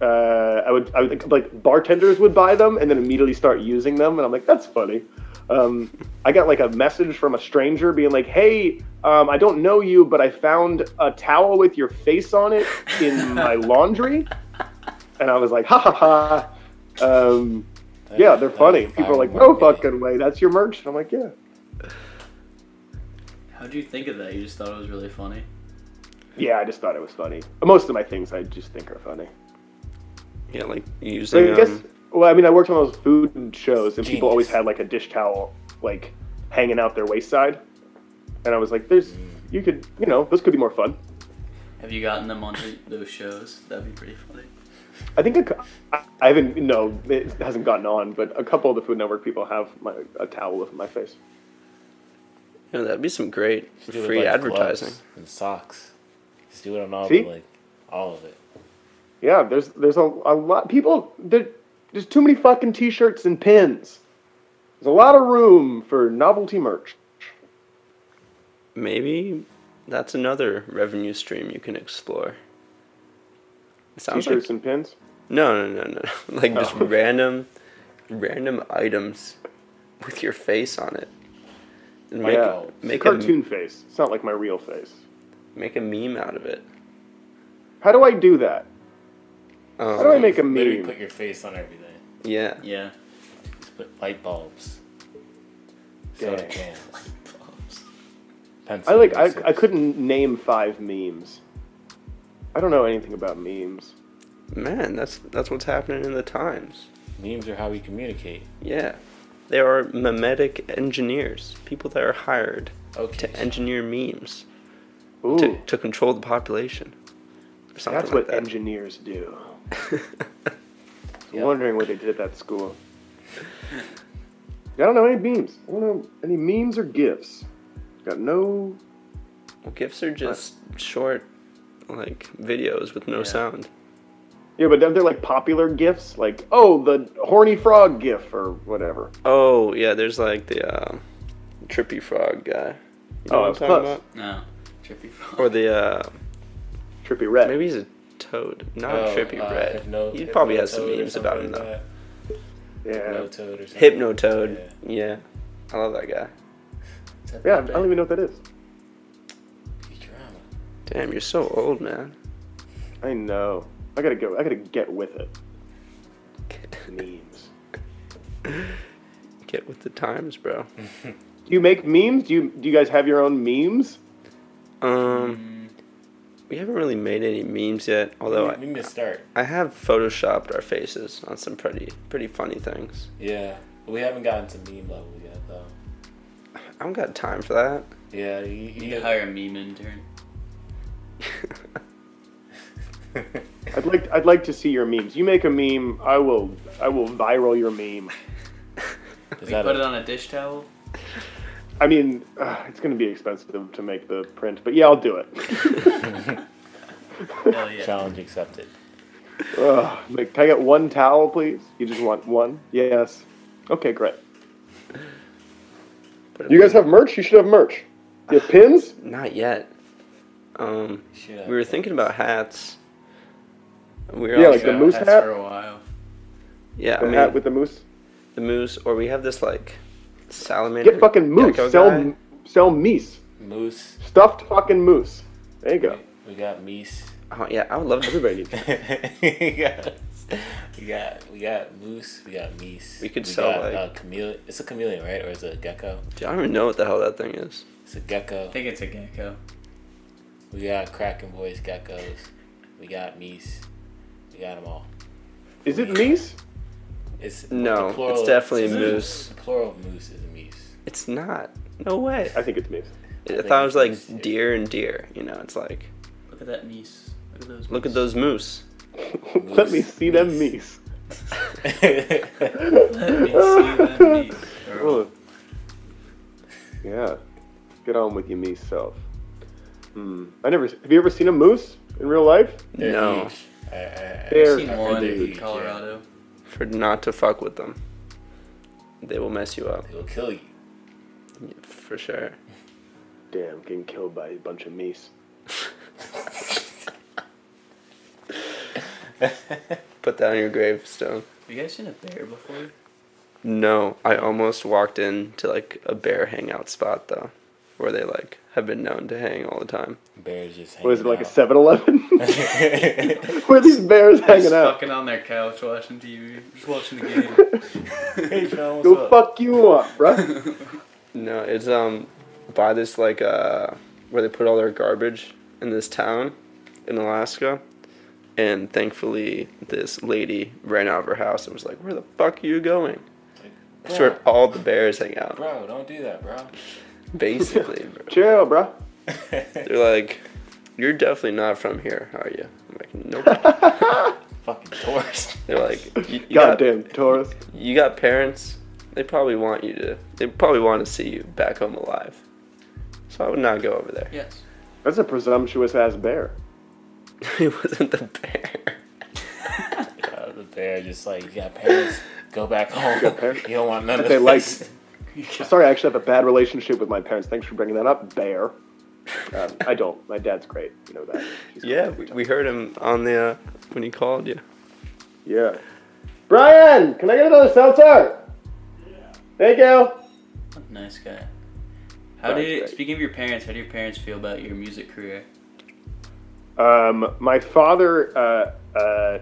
uh, I would I would like bartenders would buy them and then immediately start using them, and I'm like, that's funny. Um, I got like a message from a stranger being like, "Hey, um, I don't know you, but I found a towel with your face on it in my laundry," and I was like, "Ha ha ha." Um, yeah, they're funny. People are like, "No fucking way, that's your merch." And I'm like, "Yeah." How'd you think of that? You just thought it was really funny? Yeah, I just thought it was funny. Most of my things I just think are funny. Yeah, like So using. I guess. um, Well, I mean, I worked on those food shows, and people always had like a dish towel like hanging out their waist side, and I was like, "There's, you could, you know, those could be more fun." Have you gotten them onto those shows? That'd be pretty funny. I think a I I haven't, no, it hasn't gotten on, but a couple of the Food Network people have my a towel with my face. Yeah, that'd be some great Just do it with, free like, advertising. And socks. Just do it on all See? the, like all of it. Yeah, there's there's a, a lot people there. There's too many fucking T-shirts and pins. There's a lot of room for novelty merch. Maybe that's another revenue stream you can explore. It sounds T-shirts like and pins. no, no, no, no. Like just Oh. random, random items with your face on it. And make, Yeah, it's a make a cartoon face. It's not like my real face. Make a meme out of it. How do I do that? Um, How do I make a Literally meme? put your face on everything. Yeah, Yeah. Just put light bulbs. Soda Dang. cans. I Pencil like. I, erasers. I couldn't name five memes. I don't know anything about memes. man, that's that's what's happening in the times. Memes are how we communicate. Yeah, there are memetic engineers, people that are hired Okay. to engineer memes Ooh, to, to control the population. Or something that's like what that. engineers do. Yep. Wondering what they did at that school. I don't know any memes. I don't know any memes or gifs. Got no. Well, GIFs are just short, like videos with no Yeah. sound. Yeah, but they're like popular gifs, like oh the horny frog gif or whatever. Oh yeah, there's like the uh, trippy frog guy. You Oh, what I'm talking Puss. about? No. Trippy frog. Or the uh, Trippy red. maybe he's a toad, not Oh, a trippy uh, red. Hypno- he probably has some memes about him though. like yeah. that. Hypnotoad or something. Hypnotoad. Yeah. Yeah. I love that guy. Yeah, I don't even know what that is. Futurama. Damn, you're so old, man. I know. I gotta go. I gotta get with it. Memes. Get with the times, bro. Do you make memes? Do you do you guys have your own memes? Um, we haven't really made any memes yet. Although we, we I, need to start. I have photoshopped our faces on some pretty pretty funny things. Yeah, we haven't gotten to meme level yet, though. I don't got time for that. Yeah, you, You you need to hire a meme intern. I'd like I'd like to see your memes. You make a meme, I will I will viral your meme. Is We that put a- it on a dish towel. I mean, uh, it's going to be expensive to make the print, but yeah, I'll do it. Hell yeah. Challenge accepted. Ugh, like, can I get one towel, please? You just want one? Yes. Okay, great. You guys have merch? You should have merch. You have pins? not yet. Um, we were thinking about hats. We were Yeah, like the moose that's hat? for a while. yeah, I The mean hat with the moose? the moose, or we have this like salamander. Get fucking moose. gecko Sell, guy. sell meese. Moose. Stuffed fucking moose. There you go. We got Meese. Oh yeah, I would love. Everybody needs we got, we got, we got moose. We got meese. We could sell, got, like- uh, chameleon. It's a chameleon, right? Or is it a gecko? Dude, I don't even know what the hell that thing is. It's a gecko. I think it's a gecko. We got Kraken Boys geckos. We got meese. We got them all. Is it meese? It's No, plural- it's definitely it's- moose. The plural of moose is a meese. It's not. No way. I think it's meese. I think thought it was like moose, deer and deer. You know, it's like Look at that meese. Look at those. look at those moose. Let me see them meese. Let me see that meese. Or- Yeah. Get on with your meese self. Hmm. I never. Have you ever seen a moose in real life? They're No. I, I, I, They're- I've seen one in huge. Colorado. For not to fuck with them. They will mess you up They'll kill you. For sure. Damn, getting killed by a bunch of meese. Put that on your gravestone. Have you guys seen a bear before? No, I almost walked into like a bear hangout spot though, where they like have been known to hang all the time. Bears just What is it, like a out. 7 Eleven? Where are these bears hanging Just out? fucking on their couch watching TV, just watching the game. Hey, John, what's Go up? fuck you up, bruh. No, it's um by this like uh where they put all their garbage in this town in Alaska. And thankfully this lady ran out of her house and was like, Where the fuck are you going? That's where all the bears hang out. Bro, don't do that, bro. Basically, bro. Chill, bruh. They're like, You're definitely not from here, are you? I'm like, Nope. Fucking tourist. They're like, you, you got, Goddamn tourist. you got parents. They probably want you to. They probably want to see you back home alive. So I would not go over there. yes. That's a presumptuous ass bear. it wasn't the bear. Uh, the bear just like, you got parents, go back home. got parents? You don't want none of They like. this. Sorry, I actually have a bad relationship with my parents. Thanks for bringing that up, bear. Um, I don't. My dad's great. You know that. He's Yeah, we, we heard him on the uh, when he called you. Yeah. Brian, can I get another seltzer? Thank you. Nice guy. How Right, did right. speaking of your parents, how do your parents feel about your music career? Um, my father uh, uh,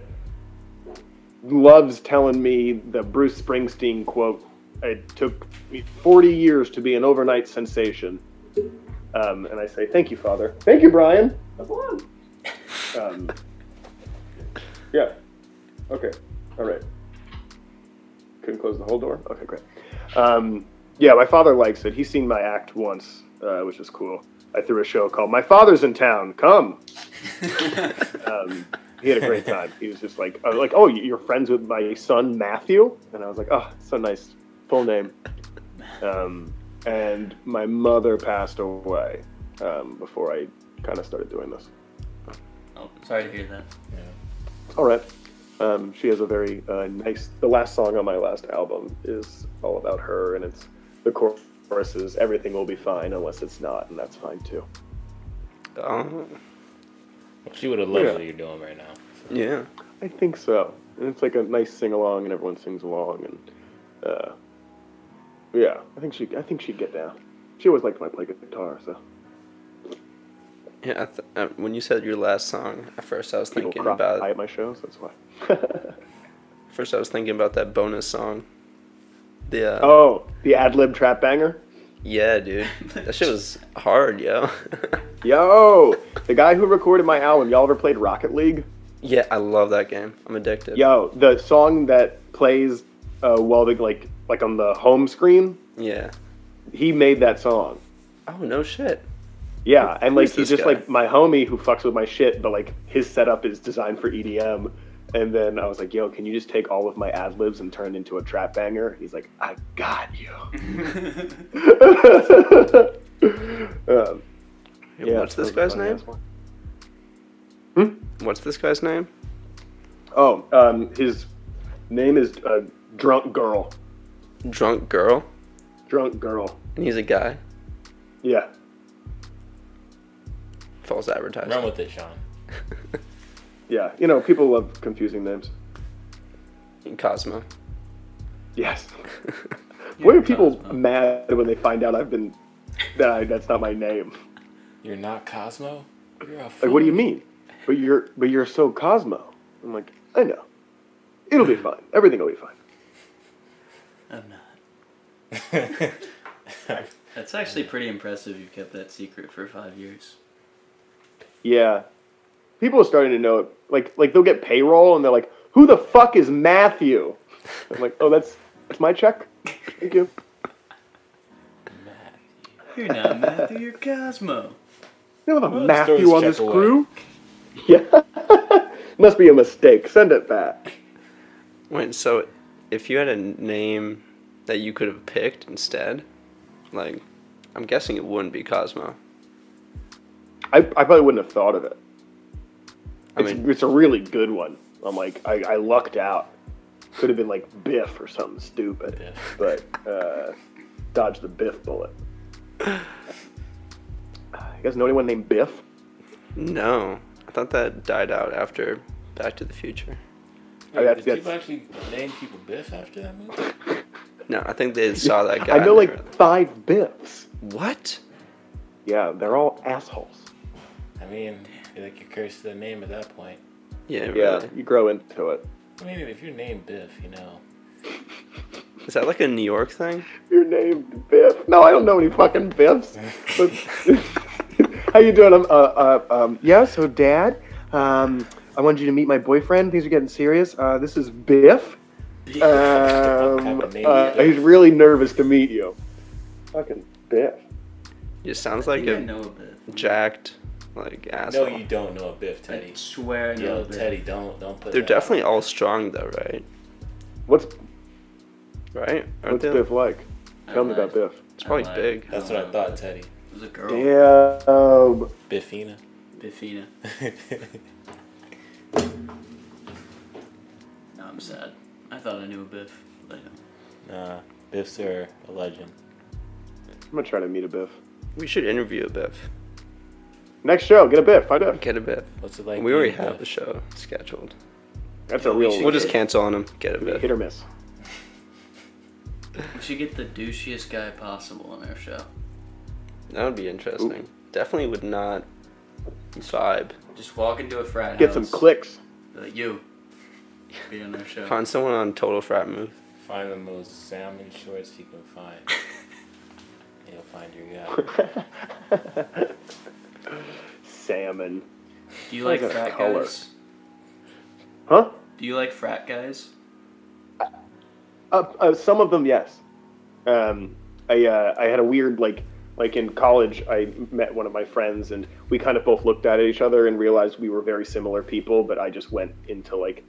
loves telling me the Bruce Springsteen quote. It took me 40 years to be an overnight sensation. Um, and I say, thank you, Father. Thank you, Brian. That's one. Um, yeah. Okay. All right. Couldn't close the whole door? Okay, great. Um, yeah, my father likes it. He's seen my act once, uh, which is cool. I threw a show called My Father's in Town. Come um, he had a great time. He was just like, uh, like, oh, you're friends with my son Matthew, and I was like, oh, so nice, full name. Um, and my mother passed away um, before I kind of started doing this. Oh, sorry to hear that. Yeah. All right. Um, she has a very uh, nice. The last song on my last album is all about her, and it's the chorus is "Everything will be fine unless it's not," and that's fine too. Oh, She would have loved Yeah. what you're doing right now. yeah. I think so. And it's like a nice sing along, and everyone sings along, and uh, yeah, I think she, I think she'd get down. She always liked when I play guitar, so Yeah, I th- uh, when you said your last song, at first I was people thinking about. at my shows. That's why. First I was thinking about that bonus song. The uh, oh, the ad lib trap banger. yeah, dude, that shit was hard, yo. Yo, the guy who recorded my album. Y'all ever played Rocket League? yeah, I love that game. I'm addicted. Yo, the song that plays uh, while the like like on the home screen. Yeah. He made that song. Oh no shit. Yeah, and like he's just guy? like my homie who fucks with my shit, but like his setup is designed for EDM, And then I was like, "Yo, can you just take all of my ad libs and turn it into a trap banger?" He's like, "I got you." um, Hey, what's this that was a guy's name? ass one. What's this guy's name? Oh, um, his name is uh, Drunk Girl. Drunk girl, Drunk Girl. and he's a guy. Yeah. False advertising. Run with it, Sean. Yeah. You know, people love confusing names. Cosmo. Yes. Why are people Cosmo. mad when they find out I've been that I, that's not my name? You're not Cosmo. You're a Like, what do you mean? But you're but you're so Cosmo. I'm like, I know. It'll be fine. Everything will be fine. I'm not. That's actually pretty impressive. You kept that secret for five years. Yeah. People are starting to know it. Like like they'll get payroll and they're like, who the fuck is Matthew? I'm like, oh, that's that's my check. Thank you. You're not Matthew. You're Cosmo. You have a Well, Matthew on this away. crew? Yeah. Must be a mistake. Send it back. Wait, so if you had a name that you could have picked instead, like, I'm guessing it wouldn't be Cosmo. I, I probably wouldn't have thought of it. I It's, mean, it's a really good one. I'm like, I, I lucked out. Could have been like Biff or something stupid, Biff. but uh, dodged the Biff bullet. You guys know anyone named Biff? no. I thought that died out after Back to the Future. Oh, that's- Did people actually name people Biff after that movie? No, I think they saw that guy. I know like five Biffs. what? Yeah, they're all assholes. I mean, I feel like you're cursed to the name at that point. Yeah, Yeah, really. you grow into it. I mean, if you're named Biff, you know. Is that like a New York thing? You're named Biff. No, I don't know any fucking Biffs. How you doing? I'm, uh, uh, um, yeah, so Dad, um, I wanted you to meet my boyfriend. Things are getting serious. Uh, this is Biff. Um, Type of name uh, he's really nervous to meet you. Fucking Biff. It sounds like think I a know a bit. jacked, like asshole. No, asshole. you don't know a Biff, I Teddy. swear I know Yo, a bit. Teddy, don't don't put. They're that definitely out. all strong though, right? What's Right? Aren't what's they? Biff like? Tell me about. Biff. It's probably I lied. big. That's what I um, thought, Teddy. It was a girl. Damn. Biffina. Biffina. No, I'm sad. I thought I knew a Biff. But I don't. nah, Biffs are a legend. I'm gonna try to meet a Biff. We should interview a Biff. Next show, get a Biff. Find Biff. Get a Biff. What's it like? we already have the show scheduled. That's Yeah, a real should We'll just cancel on him. Get a Biff. hit or miss. We should get the douchiest guy possible on our show. That would be interesting. Definitely would not vibe. Just walk into a frat Get house. some clicks. be Like you. Be on our show. Find someone on Total Frat Move. Find the most salmon shorts you can find. You'll find your guy. Salmon. Do you like like frat color. guys? Huh? Do you like frat guys? Uh, uh, some of them, yes. Um, I uh, I had a weird like like in college. I met one of my friends, and we kind of both looked at each other and realized we were very similar people. But I just went into like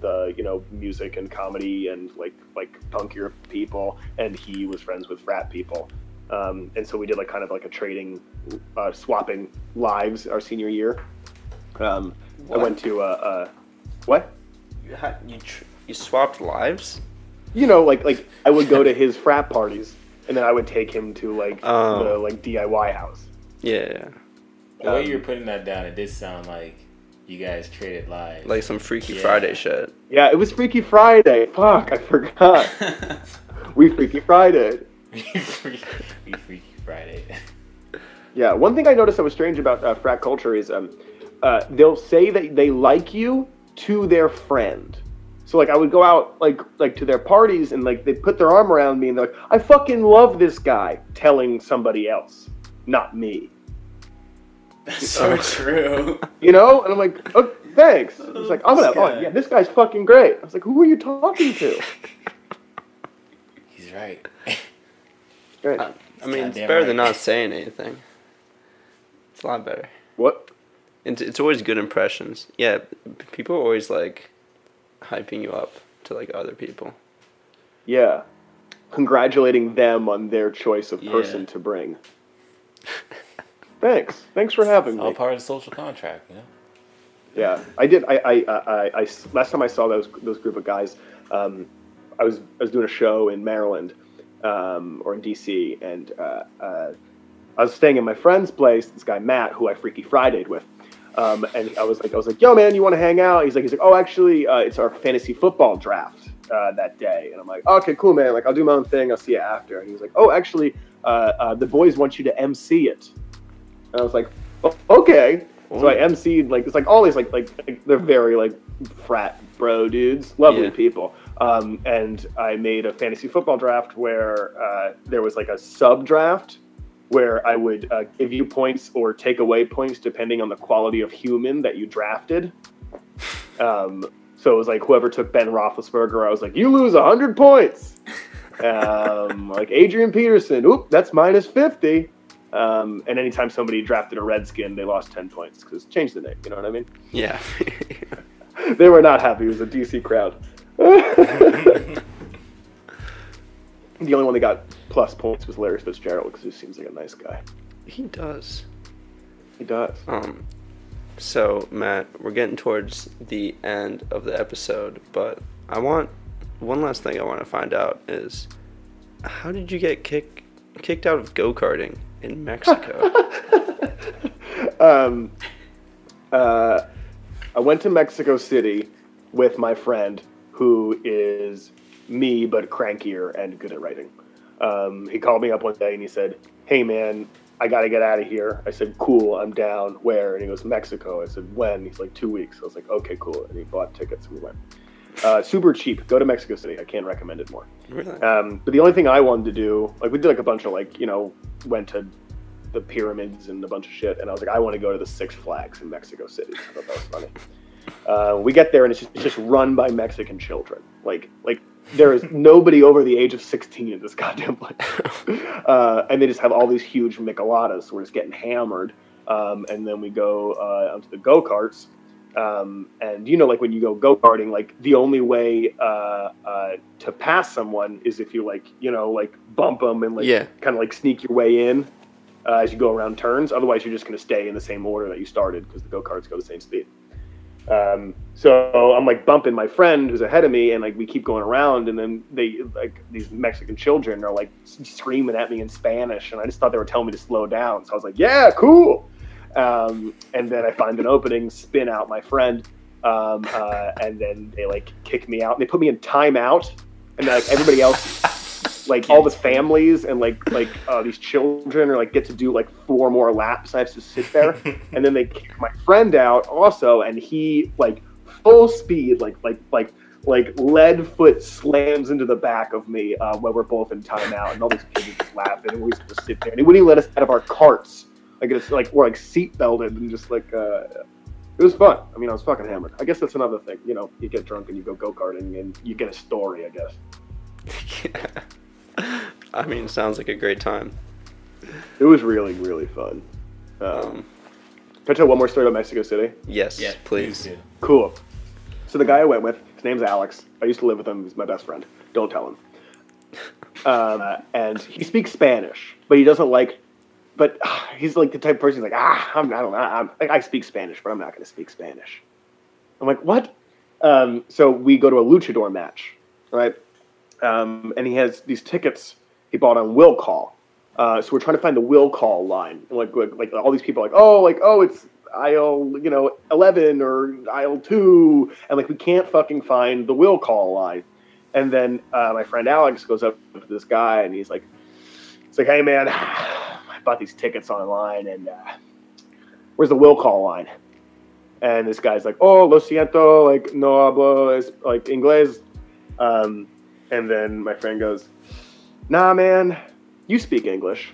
the you know music and comedy and like like punkier people, and he was friends with frat people. Um, and so we did like kind of like a trading, uh, swapping lives our senior year. Um, I went to uh, uh, what? You had, you tr- you swapped lives. you know, like like I would go to his frat parties, and then I would take him to like Oh. the like DIY house. Yeah, yeah. The way Um, you're putting that down, it did sound like you guys traded lives. like some Freaky Yeah. Friday shit. Yeah, it was Freaky Friday. Fuck, I forgot. we Freaky Friday. We Freaky Friday. Yeah, one thing I noticed that was strange about uh, frat culture is um, uh, they'll say that they like you to their friend. So like I would go out like like to their parties and like they put their arm around me and they're like, I fucking love this guy, telling somebody else, not me. That's so true. You know? And I'm like, oh, thanks. It's like, I'm gonna, oh, yeah, this guy's fucking great. I was like, who are you talking to? He's right. Great. I, I mean, it's Goddamn better than not saying anything. It's a lot better. What? It's, it's always good impressions. Yeah, people are always like, hyping you up to like other people. Yeah. Congratulating them on their choice of person Yeah. to bring. Thanks. Thanks for having me. All me. part of the social contract, you know. Yeah, I did. I, I, I, I, I- last time I saw those those group of guys, um, I was I was doing a show in Maryland, um, or in DC, and uh, uh, I was staying in my friend's place. This guy Matt, who I Freaky Fridayed with, um, and I was like, I was like, "Yo, man, you want to hang out?" He's like, he's like, "Oh, actually, uh, it's our fantasy football draft uh, that day," and I'm like, "Okay, cool, man. Like, I'll do my own thing. I'll see you after." And he was like, "Oh, actually, uh, uh, the boys want you to MC it," and I was like, "Oh, "Okay." So I MC'd like it's like all these like like, like they're very like frat bro dudes, lovely Yeah. people. Um, and I made a fantasy football draft where uh, there was like a sub draft where I would uh, give you points or take away points depending on the quality of human that you drafted. Um, so it was like whoever took Ben Roethlisberger, I was like, you lose hundred points. Um, like Adrian Peterson, oop, that's minus fifty. Um, and anytime somebody drafted a Redskin, they lost ten points because changed the name. You know what I mean? Yeah. They were not happy. It was a DC crowd. The only one that got plus points was Larry Fitzgerald because he seems like a nice guy. he does. He does. Um, so Matt, we're getting towards the end of the episode, but I want one last thing I want to find out is how did you get kicked kicked out of go karting in Mexico? um, uh, I went to Mexico City with my friend who is me but crankier and good at writing. Um, he called me up one day and he said, "Hey man, I got to get out of here." I said, "Cool, I'm down." Where? And he goes, "Mexico." I said, "When?" He's like, two weeks." I was like, "Okay, cool." And he bought tickets and we went. Uh, super cheap. Go to Mexico City. I can't recommend it more. really? Um, but the only thing I wanted to do, like we did like a bunch of like, you know, went to the pyramids and a bunch of shit, and I was like, I want to go to the Six Flags in Mexico City. I thought that was funny. Uh, we get there and it's just, it's just run by Mexican children. Like like there is nobody over the age of 16 in this goddamn place. Uh, and they just have all these huge micheladas. So we're just getting hammered. Um, and then we go uh, onto the go karts. Um, and you know, like when you go go karting, like the only way uh, uh, to pass someone is if you like, you know, like bump them and like Yeah. kind of like sneak your way in uh, as you go around turns. Otherwise, you're just going to stay in the same order that you started because the go karts go the same speed. Um, so I'm like bumping my friend who's ahead of me, and like we keep going around, and then they like these Mexican children are like screaming at me in Spanish, and I just thought they were telling me to slow down. So I was like, "Yeah, cool." Um, and then I find an opening, spin out my friend, um, uh, and then they like kick me out. And they put me in timeout, and like everybody else, like all the families and like like uh, these children are like get to do like four more laps. I have to sit there, and then they kick my friend out also, and he like full speed, like like like like lead foot slams into the back of me uh, while we're both in timeout, and all these kids are just laughing, and we just to sit there. And he wouldn't even let us out of our carts. Like it's like we're like seat belted and just like uh, it was fun. I mean, I was fucking hammered. I guess that's another thing. You know, you get drunk and you go go karting and you get a story. I guess I mean, sounds like a great time. it was really really fun. Um, Um, can I tell one more story about Mexico City? yes, Yeah, please. do. Cool. So the guy I went with, his name's Alex. I used to live with him. He's my best friend. Don't tell him. Um, and he speaks Spanish, but he doesn't like. But ah, he's like the type of person. He's like, ah, I'm, I don't know. I'm, I, I speak Spanish, but I'm not going to speak Spanish. I'm like, what? Um, so we go to a luchador match, right? Um, and he has these tickets he bought on Will Call. Uh, so we're trying to find the Will Call line. Like, like, like all these people are like, oh, like, oh, it's aisle, you know, 11 or aisle 2. And like, we can't fucking find the Will Call line. And then uh, my friend Alex goes up to this guy and he's like, it's like, hey, man, I bought these tickets online and uh, where's the Will Call line? And this guy's like, oh, lo siento, like, no hablo, es, like, inglés. Um, and then my friend goes, nah, man, you speak English.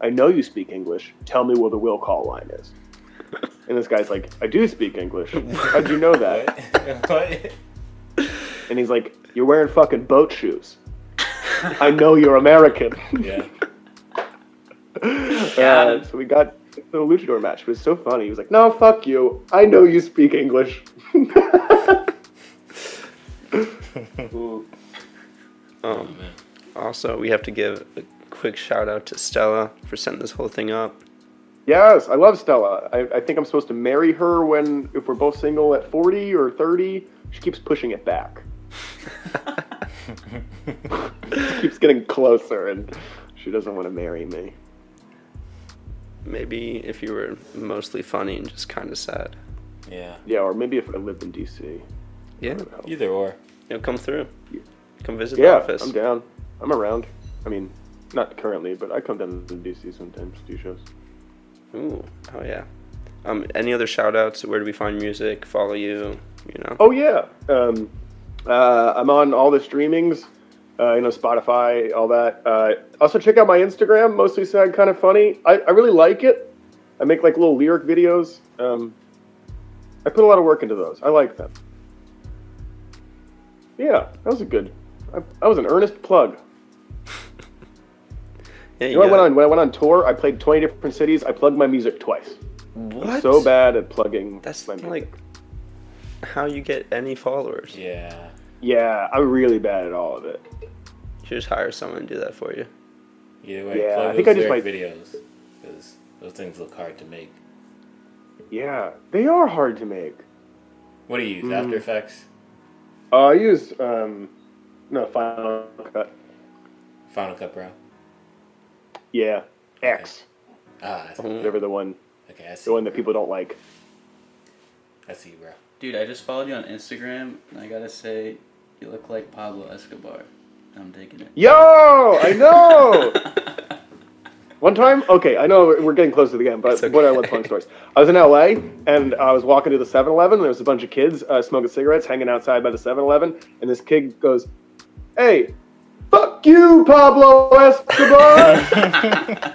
I know you speak English. Tell me where the will call line is. And this guy's like, I do speak English. How'd you know that? What? And he's like, You're wearing fucking boat shoes. I know you're American. yeah. Uh, so we got the luchador match. It was so funny. He was like, No, fuck you. I know you speak English. Um, Oh, also, we have to give a quick shout out to Stella for setting this whole thing up. Yes, I love Stella. I, I think I'm supposed to marry her when if we're both single at 40 or 30. She keeps pushing it back. She keeps getting closer, and she doesn't want to marry me. Maybe if you were mostly funny and just kind of sad. Yeah. Yeah, or maybe if I lived in DC. Yeah, Either or. you'll come through. Come visit the office. I'm down. I'm around. I mean, not currently, but I come down to DC sometimes, to do shows. Ooh, oh yeah. Um, any other shout outs? Where do we find music? Follow you? You know. Oh yeah, um, uh, I'm on all the streamings, uh, you know, Spotify, all that. Uh, also check out my Instagram, mostly sad, kind of funny. I, I really like it. I make like little lyric videos. Um, I put a lot of work into those. I like them. Yeah, that was a good. I, that was an earnest plug. Yeah, You know, I went on when I went on tour. I played 20 different cities. I plugged my music twice. What? So bad at plugging. That's my music. like how you get any followers. Yeah. Yeah, I'm really bad at all of it. You should just hire someone to do that for you. Either way, Yeah, plug I think I just lyric might- videos because those things look hard to make. Yeah, they are hard to make. What do you use? Mm. After Effects, Uh, I use um, no Final Cut. Final Cut Pro. Yeah, X, Ah, I see. Mhm. whatever the one, okay, I see. the one that people don't like. I see, bro. Dude, I just followed you on Instagram, and I gotta say, you look like Pablo Escobar. I'm digging it. Yo, I know. One time, okay, I know we're- we're getting close to the game, but okay. what I love telling stories. I was in LA and I was walking to the 7 Eleven, and there was a bunch of kids uh, smoking cigarettes hanging outside by the 7 Eleven, and this kid goes, Hey, fuck you, Pablo Escobar!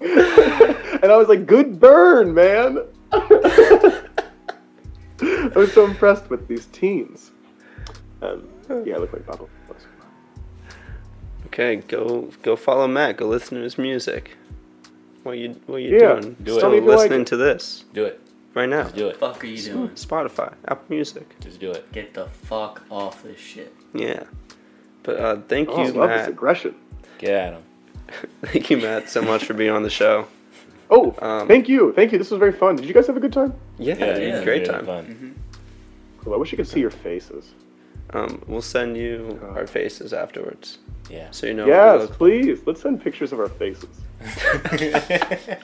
and I was like, Good burn, man! I was so impressed with these teens. Um, yeah, I look like Pablo Escobar. Okay, go go follow Matt. Go listen to his music. What you what you Yeah, doing? do it. Still Tell me if you like listening to this Do it. right now. Just do it. fuck are you doing? Spotify, Apple Music. Just do it. Get the fuck off this shit. Yeah. But uh, thank Oh, you, love this Matt. aggression. Get at him. thank you, Matt, so much for being on the show. Oh, Um, thank you, thank you. This was very fun. Did you guys have a good time? Yeah, Yeah, dude, it's great really time. Fun. Cool. I wish you could see your faces. Um, we'll send you our faces afterwards, Yeah. so you know. yes, look- please. Let's send pictures of our faces.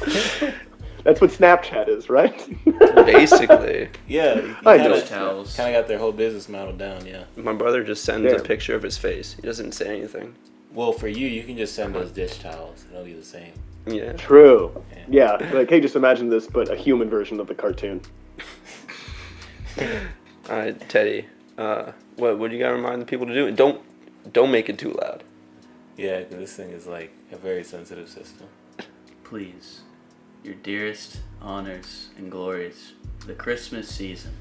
That's what Snapchat is, right? Basically, yeah. I Kind know. of Towels. kind of got their whole business model down. Yeah. my brother just sends a picture of his face. He doesn't say anything. Well, for you, you can just send those dish towels. It'll be the same. Yeah. True. Yeah, like hey, just imagine this, but a human version of the cartoon. All right, Teddy. Uh, what what do you gotta remind the people to do? Don't don't make it too loud. Yeah, this thing is like a very sensitive system. Please, your dearest honors and glories, the Christmas season.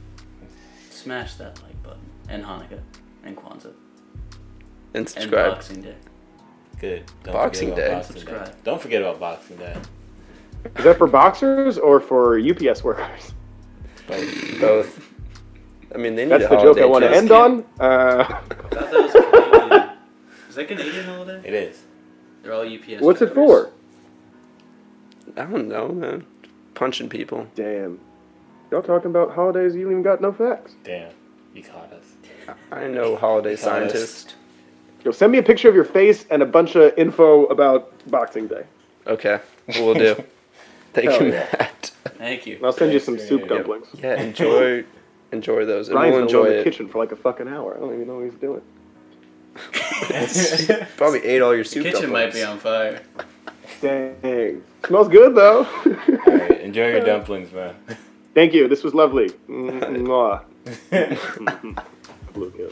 Smash that like button. And Hanukkah. And Kwanzaa. And And subscribe. Boxing Day. Good. Don't Boxing Day. Boxing Day. Don't forget about Boxing Day. Is that for boxers or for UPS workers? Both. I mean, they need That's a the joke I want to end on. Uh, I thought that was Canadian. Is that Canadian holiday? It is. They're all UPS. what's it for? I don't know, man. Punching people. Damn. Y'all talking about holidays? You even got no facts. Damn. You caught us. I know holiday Because- scientist. Yo, send me a picture of your face and a bunch of info about Boxing Day. Okay, we'll do. Thank Hell you, yeah. Matt. Thank you. And I'll send you some Thanks, soup yeah. dumplings. Yeah, enjoy enjoy those, and Brian's we'll been alone enjoy in the it. kitchen for like a fucking hour. I don't even know what he's doing. Probably ate all your The soup kitchen might be dumplings. on fire. Dang. Smells good though. enjoy your dumplings, man. Thank you. This was lovely. Mwah. Blue